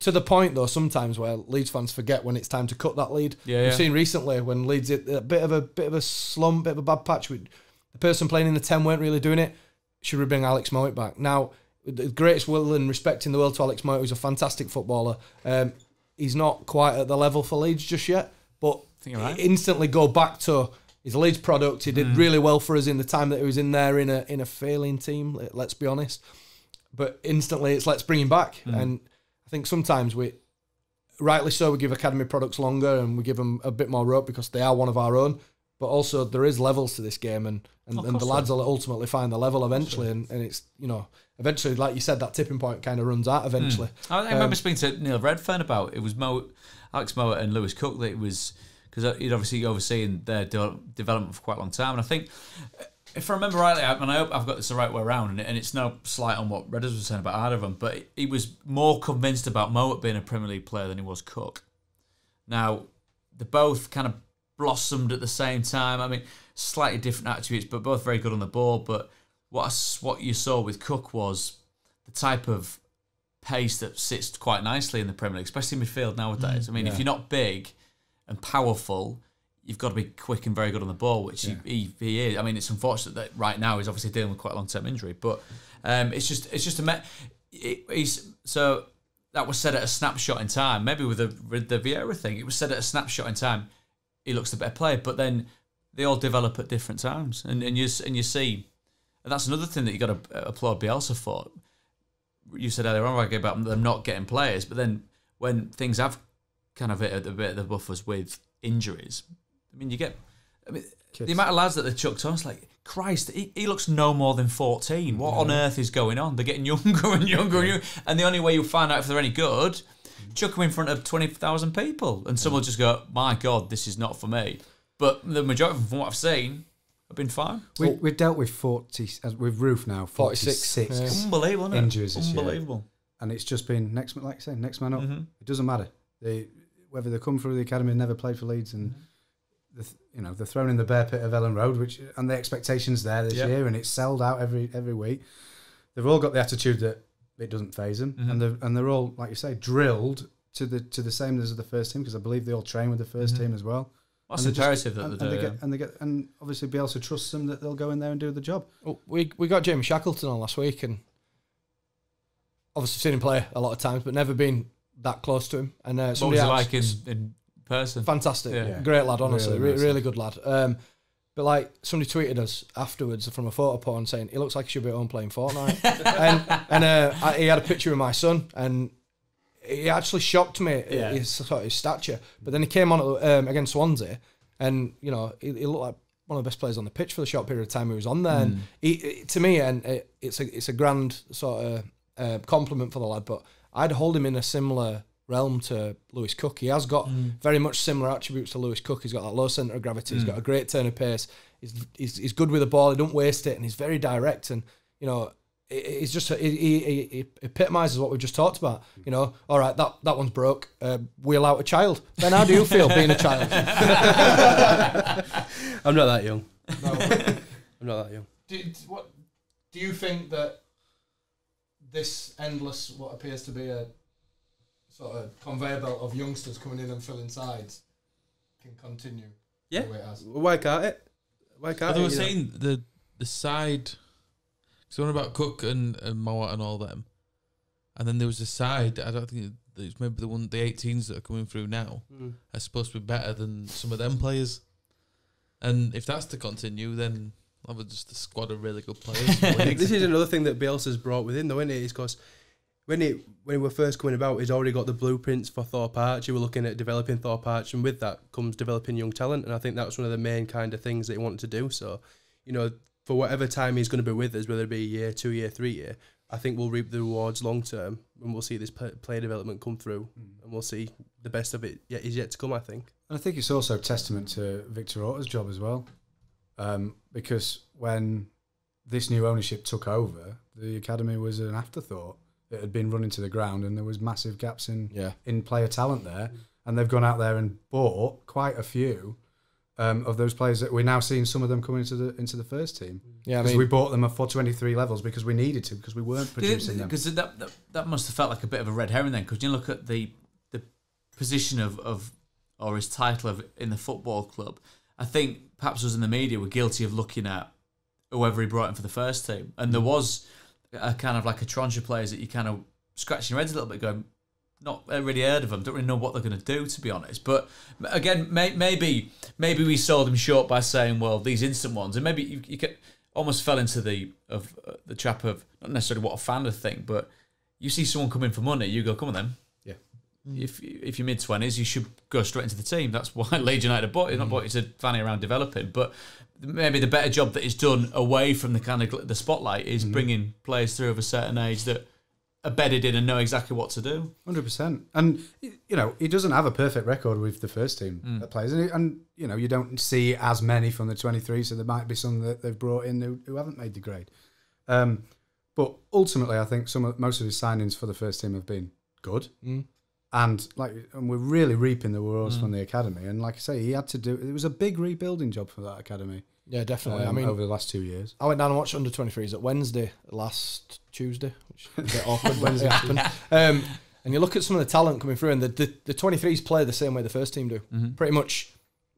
To the point though, sometimes where Leeds fans forget when it's time to cut that lead. Yeah, We've yeah. seen recently when Leeds hit a bit of a bit of a slump, bit of a bad patch. With the person playing in the ten weren't really doing it. Should we bring Alex Mowatt back now? The greatest will and respect in the world to Alex Mowatt, who's a fantastic footballer. Um, he's not quite at the level for Leeds just yet, but right. instantly go back to his Leeds product. He did Mm. really well for us in the time that he was in there in a in a failing team. let- Let's be honest. But instantly, it's let's bring him back. Mm. And I think sometimes we, rightly so, we give academy products longer and we give them a bit more rope because they are one of our own. But also, there is levels to this game, and and, and the lads will ultimately find the level eventually. And, and it's you know eventually, like you said, that tipping point kind of runs out eventually. I, I remember Um, speaking to Neil Redfern about it was Mo, Alex Mowatt and Lewis Cook that it was because uh, you'd obviously overseen their de- development for quite a long time, and I think uh, if I remember rightly, I- and I hope I've got this the right way around, and, and it's no slight on what Redders was saying about either but he was more convinced about Mowatt being a Premier League player than he was Cook. Now, they both kind of blossomed at the same time. I mean, slightly different attributes, but both very good on the ball. But what I what you saw with Cook was the type of pace that sits quite nicely in the Premier League, especially in midfield nowadays. Mm, I mean, if you're not big and powerful, you've got to be quick and very good on the ball, which he, he, he is. I mean, it's unfortunate that right now he's obviously dealing with quite a long term injury, but um, it's just it's just a me- it, he's so that was said at a snapshot in time. Maybe with the with the Vieira thing, it was said at a snapshot in time. He looks the better player, but then they all develop at different times, and and you and you see, and that's another thing that you got to applaud Bielsa for. You said earlier on about them not getting players, but then when things have kind of hit a bit of the buffers with injuries, I mean, you get. I mean, the amount of lads that they chucked on, it's like, Christ, he, he looks no more than 14. What on earth is going on? They're getting younger and younger and younger. And the only way you'll find out if they're any good, chuck them in front of 20,000 people. And some will just go, my God, this is not for me. But the majority of them, from what I've seen, have been fine. We, we've dealt with 40, with Roofe now, 46, 46, yeah. Unbelievable, isn't it? Injuries this year. Unbelievable. and it's just been next, like I say, next man up. Mhm. It doesn't matter. They, whether they come through the academy and never played for Leeds and the, you know they're thrown in the bear pit of Elland Road, which and the expectations there this Yeah. year, and it's sold out every every week. They've all got the attitude that it doesn't phase them, Mhm. and they're and they're all like you say drilled to the to the same as the first team because I believe they all train with the 1st Mhm. team as well. That's And they're just- imperative that they and do. they yeah. get and they get and obviously Bielsa trusts them that they'll go in there and do the job. Well, we we got Jamie Shackleton on last week, and obviously seen him play a lot of times, but never been that close to him. And uh, What somebody was it else- like in, in person? fantastic, Yeah. great lad, honestly, Really really, really good lad. Um, but like somebody tweeted us afterwards from a photo porn saying he looks like he should be at home playing Fortnite, and and uh, I, he had a picture of my son, and he actually shocked me Yeah. his sort of his stature. But then he came on um, against Swansea, and you know he, he looked like one of the best players on the pitch for the short period of time he was on there. Mm. And he, he- to me, and it, it's a it's a grand sort of uh, compliment for the lad. But I'd hold him in a similar realm to Lewis Cook. He has got very much similar attributes to Lewis Cook. He's got that low centre of gravity. He's got a great turn of pace. He's, he's, he's good with the ball. He don't waste it, and he's very direct. And you know, it- it's just he, he, he- he epitomises what we've just talked about. You know, all right, that that one's broke. Uh, wheel out a child. Then how do you feel being a child? I'm not that young. I'm not that young. do, what do you think that this endless, what appears to be a sort of conveyor belt of youngsters coming in and filling sides can continue? Yeah. the way it has? Why can't it? Why But can't they it? were you know? saying the the side. So one about Cook and and Mowatt and all them, and then there was a side. I don't think it's maybe the one the 18s that are coming through now Mm. are supposed to be better than some of them players. And if that's to continue, then I'll have just a squad of really good players. this is another thing that Bielsa's brought within, though, isn't it? Is because when it when we were first coming about, he's already got the blueprints for Thorpe Arch. You were looking at developing Thorpe Arch, and with that comes developing young talent. And I think that's one of the main kind of things that he wanted to do. So, you know, for whatever time he's going to be with us, whether it be a year, two year, three year, I think we'll reap the rewards long term, and we'll see this pla- player development come through, mm. and we'll see the best of it yet is yet to come. I think. And I think it's also testament to Victor Orta's job as well, um, because when this new ownership took over, the academy was an afterthought. It had been running to the ground, and there was massive gaps in Yeah. in player talent there. And they've gone out there and bought quite a few um, of those players that we're now seeing some of them coming into the into the first team. Yeah, I mean, we bought them for twenty three levels because we needed to because we weren't producing them. Because that, that that must have felt like a bit of a red herring then, because you look at the the position of, of or his title of in the football club. I think perhaps us in the media were guilty of looking at whoever he brought in for the first team, and there was a kind of like a tranche of players that you kind of scratching your heads a little bit, going, not really heard of them, don't really know what they're going to do, to be honest. But again, may, maybe maybe we sold them short by saying, well, these instant ones, and maybe you, you get, almost fell into the of uh, the trap of not necessarily what a fan would think, but you see someone coming for money, you go, come on then. Yeah. If if you're mid twenties, you should go straight into the team. That's why Leeds United bought it. Not bought it to fanny around developing, but maybe the better job that is done away from the kind of gl- the spotlight is bringing players through of a certain age that are bedded in and know exactly what to do. Hundred percent, and you know he doesn't have a perfect record with the first team Mm. that plays, and, and you know you don't see as many from the twenty three, so there might be some that they've brought in who, who haven't made the grade. Um, but ultimately, I think some of most of his signings for the first team have been good, Mm. And like and we're really reaping the rewards from the academy. And like I say, he had to do it was a big rebuilding job for that academy. yeah, definitely. I um, mean, over the last two years. I went down and watched under 23s at Wednesday last Tuesday, which is a bit awkward when it happened. Um, and you look at some of the talent coming through, and the, the, the 23s play the same way the first team do. Pretty much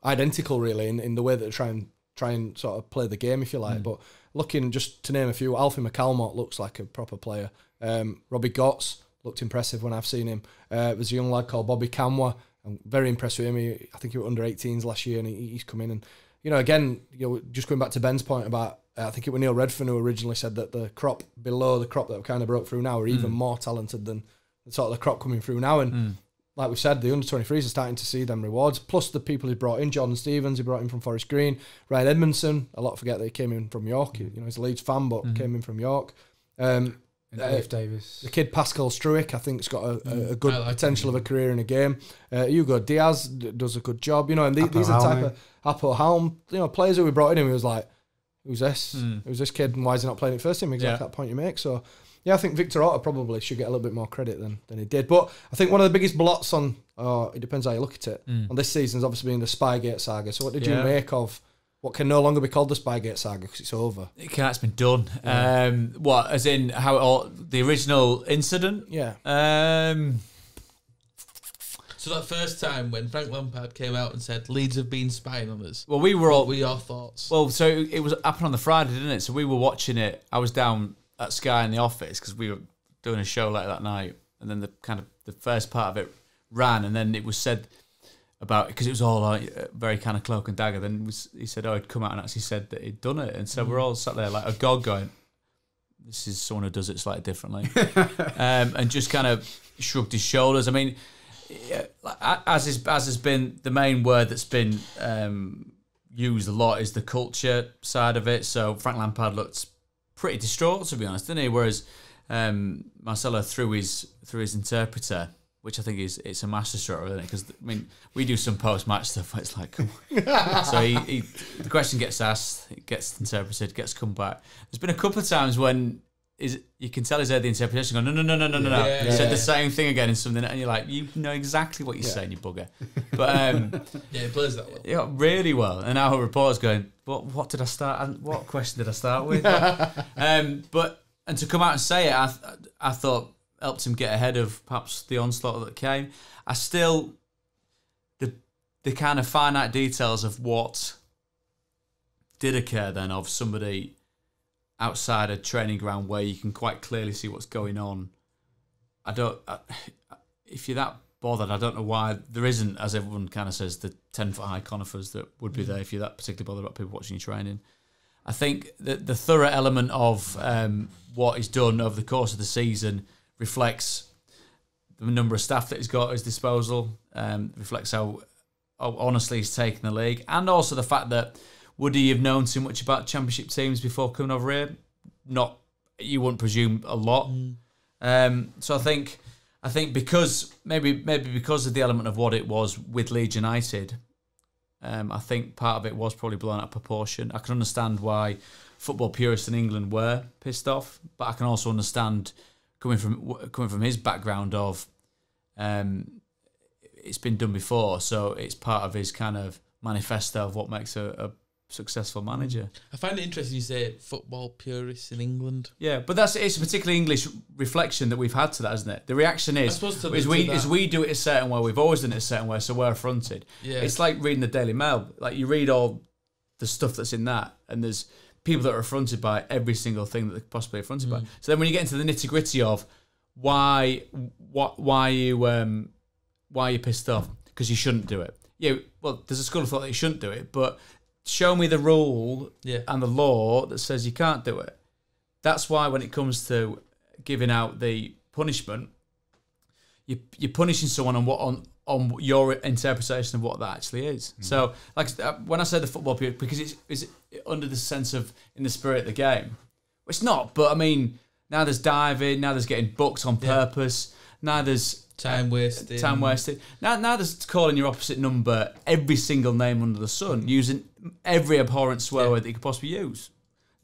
identical, really, in, in the way that they try and try and sort of play the game, if you like. But looking just to name a few, Alfie McCalmont looks like a proper player. Um, Robbie Gotts looked impressive when I've seen him. Uh, there's a young lad called Bobby Kamwa. I'm very impressed with him. He, I think he was under 18s last year, and he, he's come in and you know, again, you know, just going back to Ben's point about, uh, I think it was Neil Redfern who originally said that the crop below the crop that kind of broke through now are even more talented than the sort of the crop coming through now. And like we said, the under 23s are starting to see them rewards. Plus the people he brought in, Jordan Stevens, he brought in from Forest Green, Ryan Edmondson. A lot forget that he came in from York. You know, he's a Leeds fan, but came in from York. Um, And Uh, Dave Davis. The kid Pascal Struijk, I think, has got a, a, a good like potential him. of a career in a game. Uh, Hugo Diaz does a good job, you know, and the, these are the type of Aapo Halme, you know, players who we brought in. And we was like, who's this? Hmm. Who's this kid? And why is he not playing it first team? Exactly Yeah. that point you make. So, yeah, I think Victor Orta probably should get a little bit more credit than, than he did. But I think one of the biggest blots on, uh, it depends how you look at it, on this season has obviously been the Spygate saga. So, what did you Hmm. Make of what can no longer be called the Spygate saga because it's over? It can, it's been done. Um, what, as in how it all, the original incident? Yeah. Um, So that first time when Frank Lampard came out and said Leeds have been spying on us, well, we were all what were your thoughts? Well, so it was happened on the Friday, didn't it? So we were watching it. I was down at Sky in the office because we were doing a show later that night, and then the kind of the first part of it ran, and then it was said about because it was all like uh, very kind of cloak and dagger. Then was, he said, "Oh, he'd come out and actually said that he'd done it," and so we're all sat there like a god going. This is someone who does it slightly differently, um, and just kind of shrugged his shoulders. I mean, as is as has been the main word that's been um, used a lot is the culture side of it. So Frank Lampard looked pretty distraught to be honest, didn't he? Whereas um, Marcelo through his through his interpreter, which I think is it's a masterstroke, isn't it? Because I mean, we do some post match stuff. Where it's like, so he, he the question gets asked, it gets interpreted, gets come back. There's been a couple of times when. Is you can tell he's heard the interpretation going no no no no no no no Yeah, he said yeah. the same thing again in something and you're like you know exactly what you're saying you bugger but um yeah, he plays that well. yeah, really well. And our reporter's going, "What? What did I start? and What question did I start with?" um, but and to come out and say it, I, I thought helped him get ahead of perhaps the onslaught that came. I still the the kind of finite details of what did occur then of somebody outside a training ground where you can quite clearly see what's going on. I don't. I, if you're that bothered, I don't know why there isn't, as everyone kind of says, the ten foot high conifers that would be there if you're that particularly bothered about people watching you training. I think that the thorough element of um, what he's done over the course of the season reflects the number of staff that he's got at his disposal, um, reflects how, how honestly he's taken the league, and also the fact that would he have known too much about championship teams before coming over here? Not, you wouldn't presume a lot. Um, so I think, I think because maybe maybe because of the element of what it was with Leeds United, um, I think part of it was probably blown out of proportion. I can understand why football purists in England were pissed off, but I can also understand coming from coming from his background of um, it's been done before, so it's part of his kind of manifesto of what makes a, a successful manager. I find it interesting you say football purists in England. Yeah, but that's it's a particularly English reflection that we've had to that, isn't it? The reaction is, I suppose to- is we is we do it a certain way. We've always done it a certain way, so we're affronted. Yeah. It's like reading the Daily Mail. Like you read all the stuff that's in that, and there's people that are affronted by every single thing that they're possibly affronted by. So then when you get into the nitty gritty of why what why you um why are you pissed off because you shouldn't do it. Yeah, well, there's a school of thought that you shouldn't do it, but show me the rule Yeah. and the law that says you can't do it. That's why when it comes to giving out the punishment, you you're punishing someone on what on on your interpretation of what that actually is. So, like uh, when I say the football period, because it's is under the sense of in the spirit of the game. It's not, but I mean, now there's diving, now there's getting booked on purpose, now there's Time wasted. time wasted. Now, now there's calling your opposite number every single name under the sun, using every abhorrent swear Yeah. word that you could possibly use.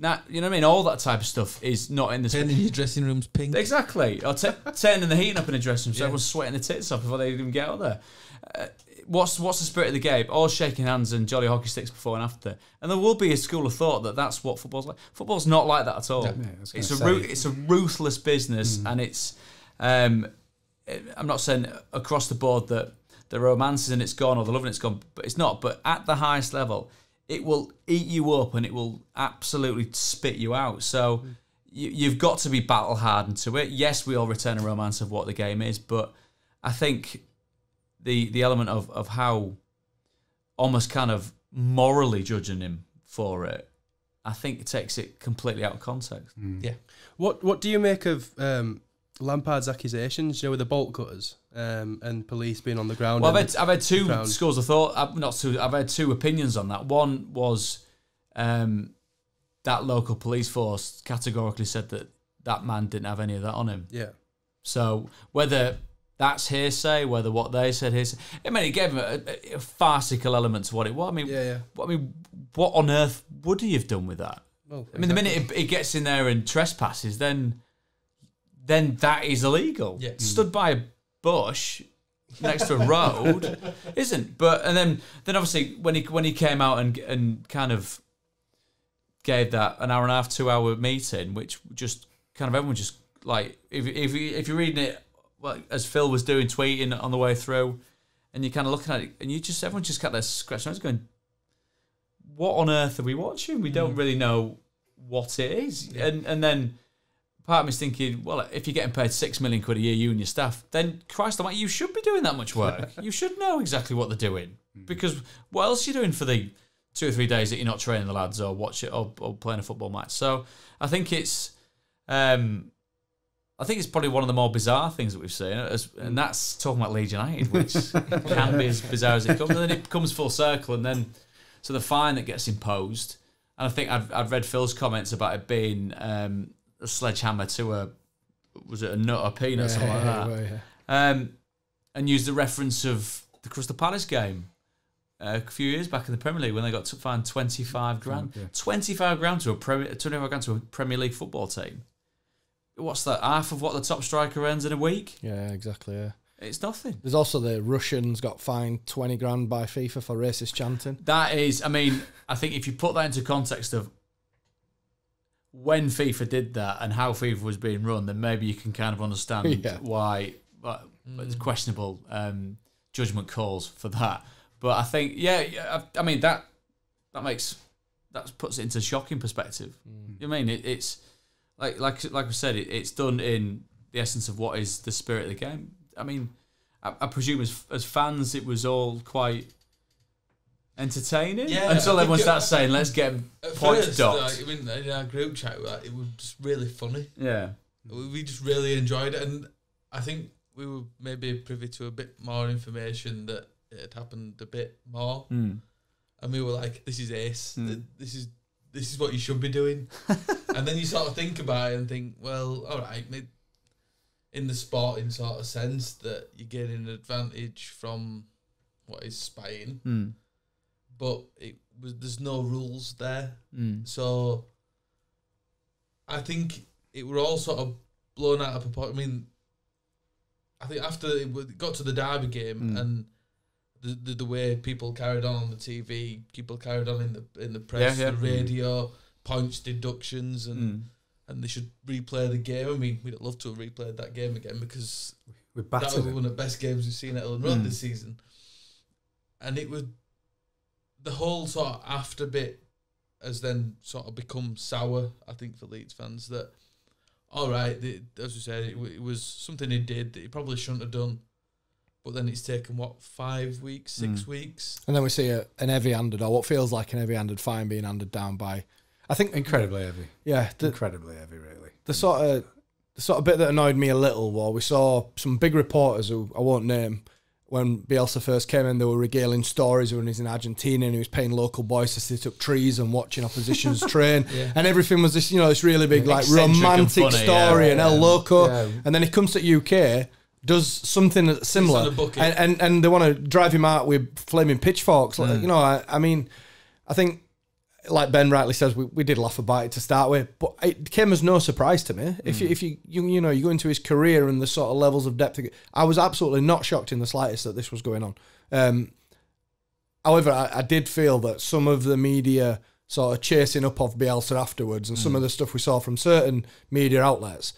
Now, you know what I mean? All that type of stuff is not in the Turning your dressing rooms pink. Exactly. Or t- turning the heating up in a dressing room so everyone's sweating their tits off before they even get out there. Uh, what's what's the spirit of the game? All shaking hands and jolly hockey sticks before and after. And there will be a school of thought that that's what football's like. Football's not like that at all. Yeah, it's a ru- it's a ruthless business, and it's. Um, I'm not saying across the board that the romance is and it's gone or the love and it's gone, but it's not. But at the highest level, it will eat you up and it will absolutely spit you out. So you, you've got to be battle hardened to it. Yes, we all return a romance of what the game is, but I think the the element of of how almost kind of morally judging him for it, I think it takes it completely out of context. Yeah. What What do you make of um, Lampard's accusations? You know, with the bolt cutters um, and police being on the ground. Well, I've had, I've had two ground. schools of thought. I've, not two. I've had two opinions on that. One was um, that local police force categorically said that that man didn't have any of that on him. Yeah. So whether that's hearsay, whether what they said hearsay, I mean, it gave him a, a, a farcical element to what it was. I mean, Yeah, yeah. What, I mean, what on earth would he have done with that? Well, I mean, the minute it, it gets in there and trespasses, then then that is illegal. Yeah. Stood by a bush next to a road isn't. But and then then obviously when he when he came out and and kind of gave that an hour and a half, two hour meeting, which just kind of everyone just like if if you if you're reading it well, as Phil was doing tweeting on the way through, and you're kind of looking at it, and you just everyone just got their scratch their going, what on earth are we watching? We don't mm. really know what it is, and and then part of me's thinking, well, if you're getting paid six million quid a year, you and your staff, then Christ Almighty, you should be doing that much work. you should know exactly what they're doing because what else are you doing for the two or three days that you're not training the lads or watch it or, or playing a football match? So I think it's. Um, I think it's probably one of the more bizarre things that we've seen, as, and that's talking about Leeds United, which can be as bizarre as it comes. And then it comes full circle, and then so the fine that gets imposed, and I think I've, I've read Phil's comments about it being um, a sledgehammer to a was it a nut or peanut, something like that, well, yeah. um, and used the reference of the Crystal Palace game uh, a few years back in the Premier League when they got to fined twenty five grand, yeah. twenty five grand to a Premier, twenty five grand to a Premier League football team. What's that? Half of what the top striker earns in a week? Yeah, exactly. Yeah. It's nothing. There's also the Russians got fined 20 grand by FIFA for racist chanting. That is, I mean, I think if you put that into context of when FIFA did that and how FIFA was being run, then maybe you can kind of understand Yeah. why uh, it's questionable um, judgment calls for that. But I think, yeah, yeah, I, I mean that that makes that puts it into shocking perspective. You know what I mean it, it's like like like I said, it, it's done in the essence of what is the spirit of the game. I mean, I, I presume as as fans, it was all quite entertaining Yeah, until everyone starts saying, "Let's get points first, docked." like, I mean, in our group chat, like, it was just really funny. yeah, We we just really enjoyed it, and I think we were maybe privy to a bit more information that it had happened a bit more, mm. and we were like, "This is ace. Mm. This is this is what you should be doing." and then you sort of think about it and think, "Well, all right, in the sporting sort of sense that you're getting an advantage from what is spying, Mm. But it was there's no rules there." Mm. So I think it were all sort of blown out of proportion. I mean, I think after it got to the Derby game Mm. and the, the the way people carried on on the TV, people carried on in the in the press, Yeah, yeah. the radio, points deductions, and Mm. and they should replay the game. I mean, we'd love to have replayed that game again because We that battered was them. one of the best games we've seen at Elland Road Mm. this season. And it was the whole sort of after bit has then sort of become sour, I think, for Leeds fans. That, all right, the, as we said, it, w- it was something he did that he probably shouldn't have done. But then it's taken, what, five weeks, six Mm. weeks? And then we see a, an heavy handed, or what feels like an heavy handed fine being handed down by. I think, Incredibly heavy. yeah, the, Incredibly heavy, really. the sort of the sort of bit that annoyed me a little was we saw some big reporters who I won't name when Bielsa first came in. They were regaling stories when he's in Argentina and he was paying local boys to sit up trees and watching oppositions train, Yeah. and everything was this you know this really big like Eccentric and romantic funny, story yeah. and El Loco, and then he comes to UK. Does something similar, on a bucket. and, and and they want to drive him out with flaming pitchforks. Like, Mm. You know, I, I mean, I think like Ben rightly says, we, we did laugh about it to start with, but it came as no surprise to me. If you if you, you you know you go into his career and the sort of levels of depth, I was absolutely not shocked in the slightest that this was going on. Um, however, I, I did feel that some of the media sort of chasing up of Bielsa afterwards, and some of the stuff we saw from certain media outlets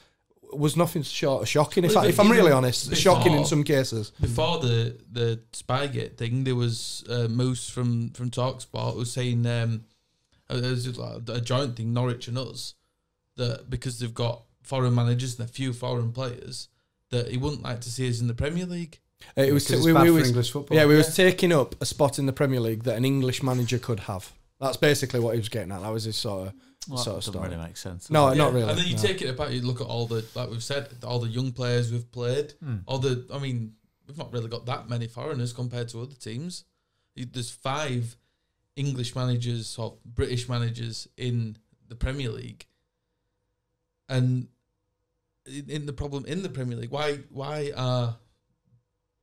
was nothing short of shocking. If, I, if I'm really honest, before- shocking in some cases. Before the the Spygate thing, there was uh, Moose from from Talksport who was saying um, it was just like a joint thing, Norwich and us, that because they've got foreign managers and a few foreign players, that he wouldn't like to see us in the Premier League. It was Because it's we, bad we for was English football. Yeah, we was taking up a spot in the Premier League that an English manager could have. That's basically what he was getting at. That was his sort of Well, sort that of doesn't story. really make sense. No, does it? not really. And then you no. take it apart, you look at all the like we've said, all the young players we've played, Hmm. all the I mean, we've not really got that many foreigners compared to other teams. There's five English managers or British managers in the Premier League, and in, in the problem in the Premier League? Why why are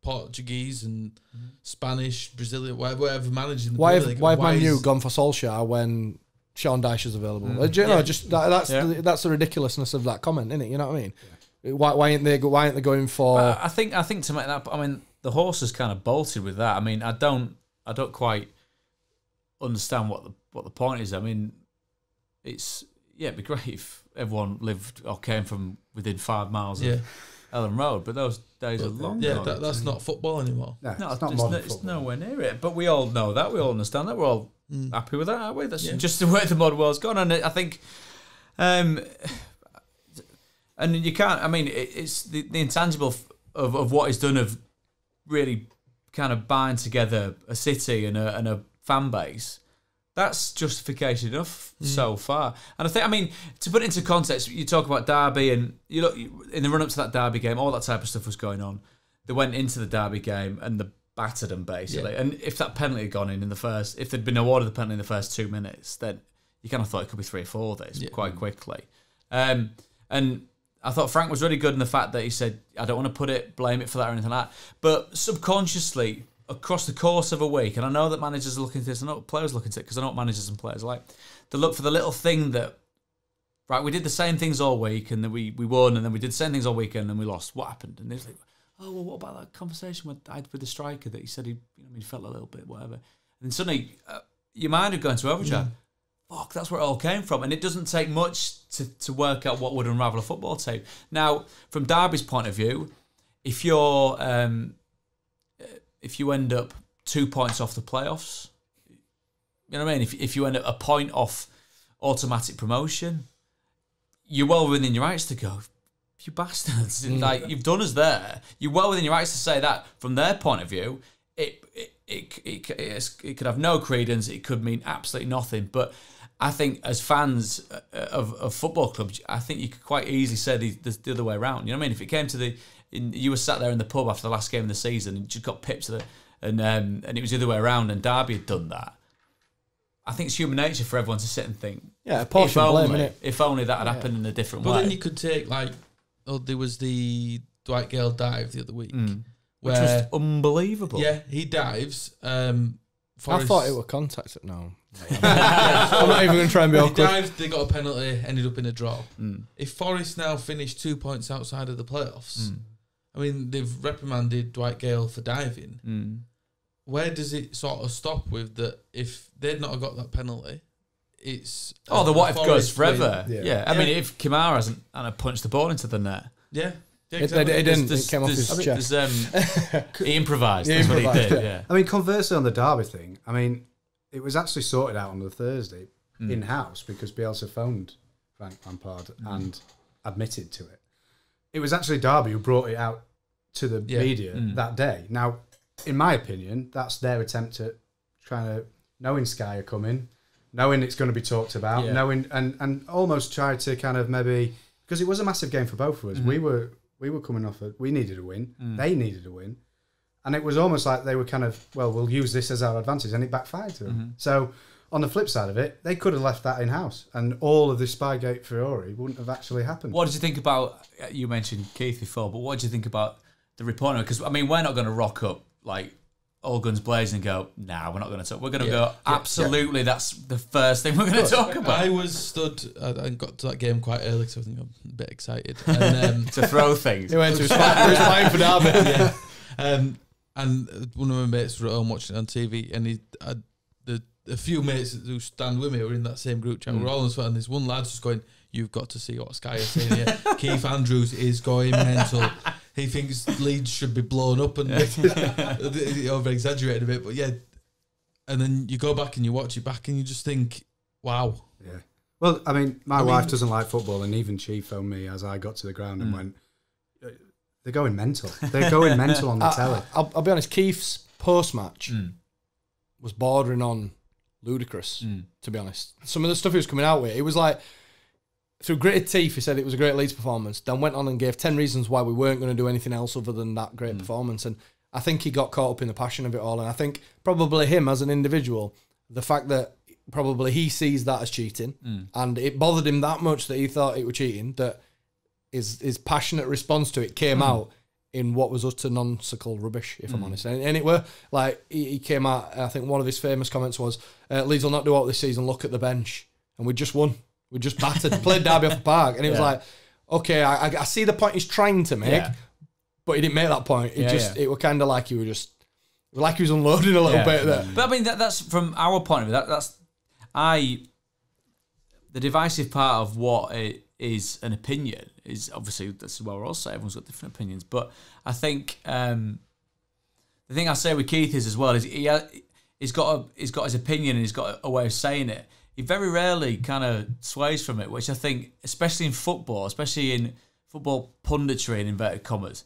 Portuguese and mm-hmm. Spanish, Brazilian, whatever, whatever managing the Why Premier have League? why have why Man U gone for Solskjaer when Sean Dyche is available? Mm. Do you know, Yeah. just that, that's Yeah. the, that's the ridiculousness of that comment, isn't it? You know what I mean? Why why ain't they why aren't they going for? But I think I think to make that. I mean, the horse has kind of bolted with that. I mean, I don't I don't quite understand what the what the point is. I mean, it's yeah, it'd be great if everyone lived or came from within five miles Yeah, of Elland Road, but those days are long. yeah, gone. that, that's not football anymore. No, No, it's not it's, modern no- it's nowhere near it. But we all know that. We all understand that. We're all Mm. happy with that, aren't we? That's Yeah. just the way the modern world's gone. And I think, um, and you can't. I mean, it, it's the, the intangible of, of what he's done of really kind of bind together a city and a, and a fan base. That's justification enough so far. And I think, I mean, to put it into context, you talk about Derby and you look in the run up to that Derby game, all that type of stuff was going on. They went into the Derby game and they battered them basically. And if that penalty had gone in in the first, if there'd been awarded the penalty in the first two minutes, then you kind of thought it could be three or four days quite quickly. Um, and I thought Frank was really good in the fact that he said, I don't want to put it, blame it for that or anything like that. But subconsciously, across the course of a week, and I know that managers are looking at this, and know players are looking at it because I know what managers and players like. They look for the little thing that, right, we did the same things all week and then we, we won, and then we did the same things all weekend and we lost. What happened? And it's like, oh, well, what about that conversation with, I had with the striker that he said he, you know, he felt a little bit, whatever. And then suddenly, uh, your mind would go into overdrive. Fuck, that's where it all came from. And it doesn't take much to, to work out what would unravel a football team. Now, from Derby's point of view, if you're um, if you end up two points off the playoffs, you know what I mean? If, if you end up a point off automatic promotion, you're well within your rights to go, you bastards. Like, you've done us there. You're well within your rights to say that from their point of view. It, it, it, it, it's- it could have no credence. It could mean absolutely nothing. But I think as fans uh, of, of football clubs, I think you could quite easily say the, the, the other way around. You know what I mean? If it came to the, in, you were sat there in the pub after the last game of the season and you just got pipped to the, and um, and it was the other way around, and Derby had done that. I think it's human nature for everyone to sit and think, yeah, a if portion of blame, only, innit? if only that had happened in a different But way. then you could take like, oh, there was the Dwight Gayle dive the other week, Mm. Which was unbelievable. yeah, he dives. Um, I thought it were contact. No, I'm not even going to try and be He awkward. dived, they got a penalty, ended up in a draw. Mm. If Forest now finished two points outside of the playoffs, Mm. I mean, they've reprimanded Dwight Gayle for diving. Mm. Where does it sort of stop with that? If they'd not have got that penalty, it's Oh, the a what if goes forever. Yeah. Yeah. I mean, if Kamara hasn't and I punched the ball into the net, Yeah, yeah, It, exactly. it, it didn't. There's- it came off his chest. um, he improvised. He That's improvised, what he did. yeah. Yeah. I mean, conversely on the Derby thing, I mean, it was actually sorted out on the Thursday Mm. in house because Bielsa phoned Frank Lampard Mm. and admitted to it. It was actually Derby who brought it out to the Yeah. media Mm. that day. Now, in my opinion, that's their attempt at trying to knowing Sky are coming, knowing it's going to be talked about, Yeah. knowing and and almost try to kind of maybe because it was a massive game for both of us. Mm-hmm. We were we were coming off a we needed a win, Mm. they needed a win, and it was almost like they were kind of well we'll use this as our advantage, and it backfired to them. Mm-hmm. So. On the flip side of it, they could have left that in house, and all of this Spygate Fiore wouldn't have actually happened. What did you think about? You mentioned Keith before, but what did you think about the reporter? Because I mean, we're not going to rock up like all guns blazing and go, "Nah, we're not going to talk." We're going to Yeah. go, "Absolutely, that's the first thing we're going to talk about." I was stood. I, I got to that game quite early, so I think I'm a bit excited. And um, to throw things. He went to his fight, he was fighting for Derby. yeah. Um, and one of my mates were at home watching it on TV, and he had the a few mates who stand with me were in that same group chat. We're all on the and this one lad's just going, "You've got to see what Sky is saying here." Keith Andrews is going mental. He thinks Leeds should be blown up, and he over exaggerated a bit, but yeah. And then you go back and you watch it back, and you just think, "Wow." Yeah. Well, I mean, my I wife mean- doesn't like football, and even she phoned me as I got to the ground Mm. and went, "Uh, "They're going mental. They're going mental on the telly." I, will I'll be honest. Keith's post match Mm. was bordering on ludicrous. Mm. To be honest, some of the stuff he was coming out with, it was like through gritted teeth. He said it was a great Leeds performance. Then went on and gave ten reasons why we weren't going to do anything else other than that great hmm. performance. And I think he got caught up in the passion of it all. And I think probably him as an individual, the fact that probably he sees that as cheating, hmm. and it bothered him that much that he thought it was cheating that his his passionate response to it came hmm. out in what was utter nonsensical rubbish, if I'm honest. And, and it were like he, he came out. I think one of his famous comments was, uh, "Leeds will not do out this season. Look at the bench, and we just won. We just battered, played Derby off the park." And it was like, okay, I, I, I see the point he's trying to make, Yeah. but he didn't make that point. It Yeah, just yeah. it were kind of like he were just like he was unloading a little Yeah. bit there. But I mean, that, that's from our point of view. That, that's I. The divisive part of what it is an opinion is obviously this is what we're all saying. Everyone's got different opinions, but I think um, the thing I say with Keith is as well is he he's got a, he's got his opinion and he's got a way of saying it. He very rarely kind of sways from it, which I think, especially in football, especially in football punditry in inverted commas,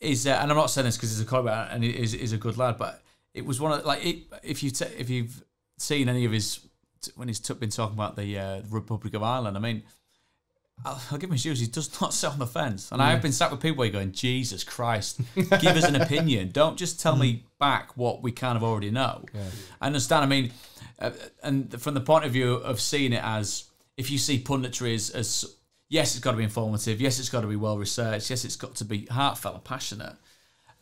is uh, and I'm not saying this because he's a comment and he is is a good lad, but it was one of like it, if you if you've seen any of his when he's been talking about the uh, Republic of Ireland, I mean. I'll, I'll give him his dues. He does not sit on the fence, and I've been sat with people where you're going, Jesus Christ, give us an opinion. Don't just tell me back what we kind of already know. I understand. I mean, uh, and from the point of view of seeing it as if you see punditry as, as yes, it's got to be informative. Yes, it's got to be well researched. Yes, it's got to be heartfelt and passionate.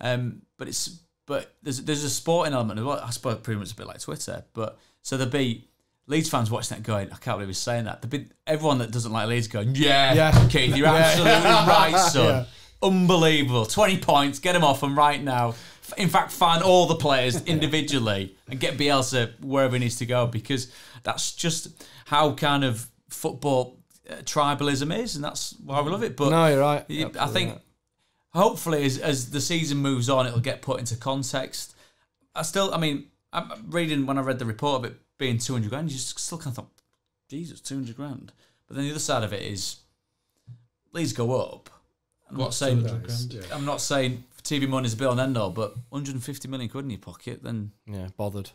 Um, but it's but there's there's a sporting element as well. I suppose pretty much a bit like Twitter. But so there'll be Leeds fans watching that going, I can't believe he's saying that. There'll everyone that doesn't like Leeds going, yeah, Yeah. Keith, you're absolutely right, son. Yeah. Unbelievable. 20 points, get him off them right now. In fact, find all the players individually and get Bielsa wherever he needs to go because that's just how kind of football uh, tribalism is, and that's why we love it. But No, you're right. you- I think right. hopefully as, as the season moves on, it'll get put into context. I still, I mean, I'm reading when I read the report of it being 200 grand, you just still kind of thought, Jesus, 200 grand. But then the other side of it is, Leeds go up. I'm not saying 200 grand? I'm not saying TV money's a bill and end all, but 150 million quid in your pocket, then Yeah, bothered.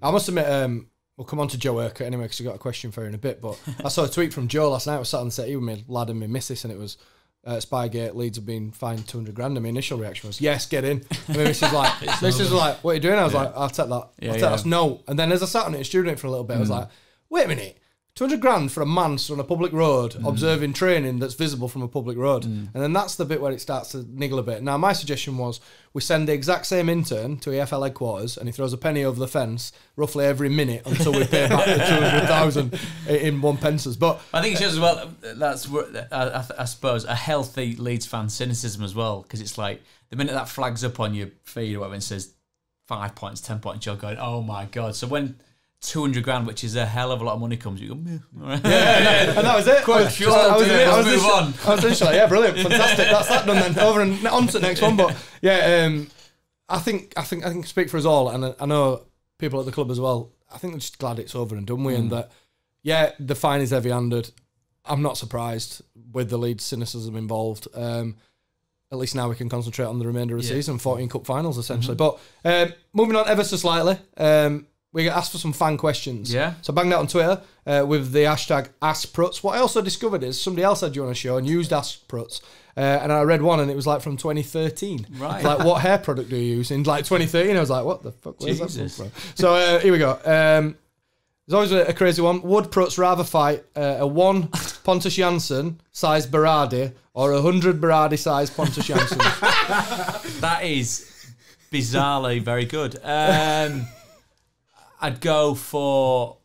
I must admit, um, we'll come on to Joe Urquhart anyway because we got a question for you in a bit. But I saw a tweet from Joe last night. I was sat on the set with my lad and my missus, and it was uh, Spygate Leeds have been fined 200 grand. And my initial reaction was, yes, get in. And my missus was like, this is like, what are you doing? I was like, I'll take that. Yeah, I'll take yeah. that. No. And then as I sat on it and stewed on it for a little bit, I was like, wait a minute. 200 grand for a man on a public road mm. observing training that's visible from a public road. Mm. And then that's the bit where it starts to niggle a bit. Now, my suggestion was we send the exact same intern to EFL headquarters and he throws a penny over the fence roughly every minute until we pay back the 200,000 in one pences. But I think it shows as well. That's where- I, I, I suppose a healthy Leeds fan cynicism as well, because it's like the minute that flags up on your feed or whatever and says five points, ten points, you're going, oh my god. So when two hundred grand, which is a hell of a lot of money, comes, you go, "Meh, all right." and that was it. Quite I sure, I was, yeah, I was move on. I was literally like, yeah, brilliant, fantastic. That's that done then. Over and on to the next one. But yeah, um, I think I think I think speak for us all, and I, I know people at the club as well. I think they're just glad it's over and done with, and that yeah, the fine is heavy-handed. I'm not surprised with the lead cynicism involved. Um, at least now we can concentrate on the remainder of the Yeah. season, 14 cup finals essentially. But um, moving on ever so slightly, um, we get asked for some fan questions. Yeah. So bang that on Twitter uh, with the hashtag AskPruts. What I also discovered is somebody else had you on a show and used AskPruts. Uh, and I read one and it was like from 2013. Right. Like, what hair product do you use? In like 2013, I was like, what the fuck? Where's that Jesus. from? So uh, here we go. Um, there's always a, a crazy one. Would Pruts rather fight uh, a one Pontus Jansson sized Berardi or a hundred Berardi sized Pontus Jansson? That is bizarrely very good. Um, I'd go for.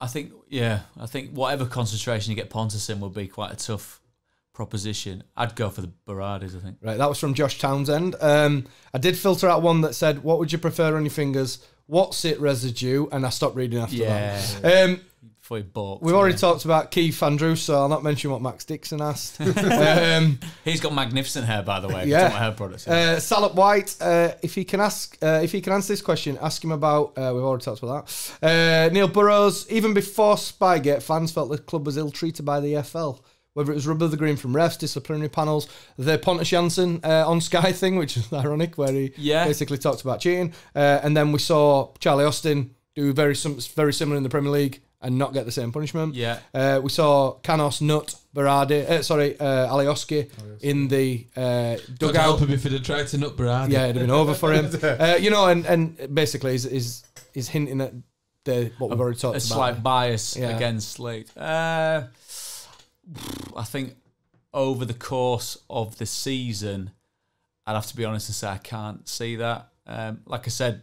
I think yeah. I think whatever concentration you get Pontus in would be quite a tough proposition. I'd go for the Berardis. I think. Right, that was from Josh Townsend. Um, I did filter out one that said, "What would you prefer on your fingers? What's it residue?" And I stopped reading after Yeah. that. Um, Before balked. we've already talked about Keith Andrews, so I'll not mention what Max Dixon asked. um, He's got magnificent hair, by the way. Yeah. Hair products. uh, Salop White, uh, if he can ask, uh, if he can answer this question, ask him about. Uh, we've already talked about that. Uh, Neil Burrows. Even before Spygate, fans felt the club was ill-treated by the EFL. Whether it was rub of the green from refs, disciplinary panels, the Pontus Jansson uh, on Sky thing, which is ironic, where he Yeah. basically talked about cheating, uh, and then we saw Charlie Austin do very very similar in the Premier League and not get the same punishment. Yeah. Uh, we saw Canos, Nut, Berardi, uh, sorry, uh, Alioski in the uh, God dugout. help him if he'd have tried to nut Brad. Yeah, it'd have been over for him. Uh, you know, and, and basically he's, he's, he's hinting at the what we've already talked a about. A slight bias Yeah. against Slate. Uh, I think over the course of the season, I'd have to be honest and say I can't see that. Um, like I said,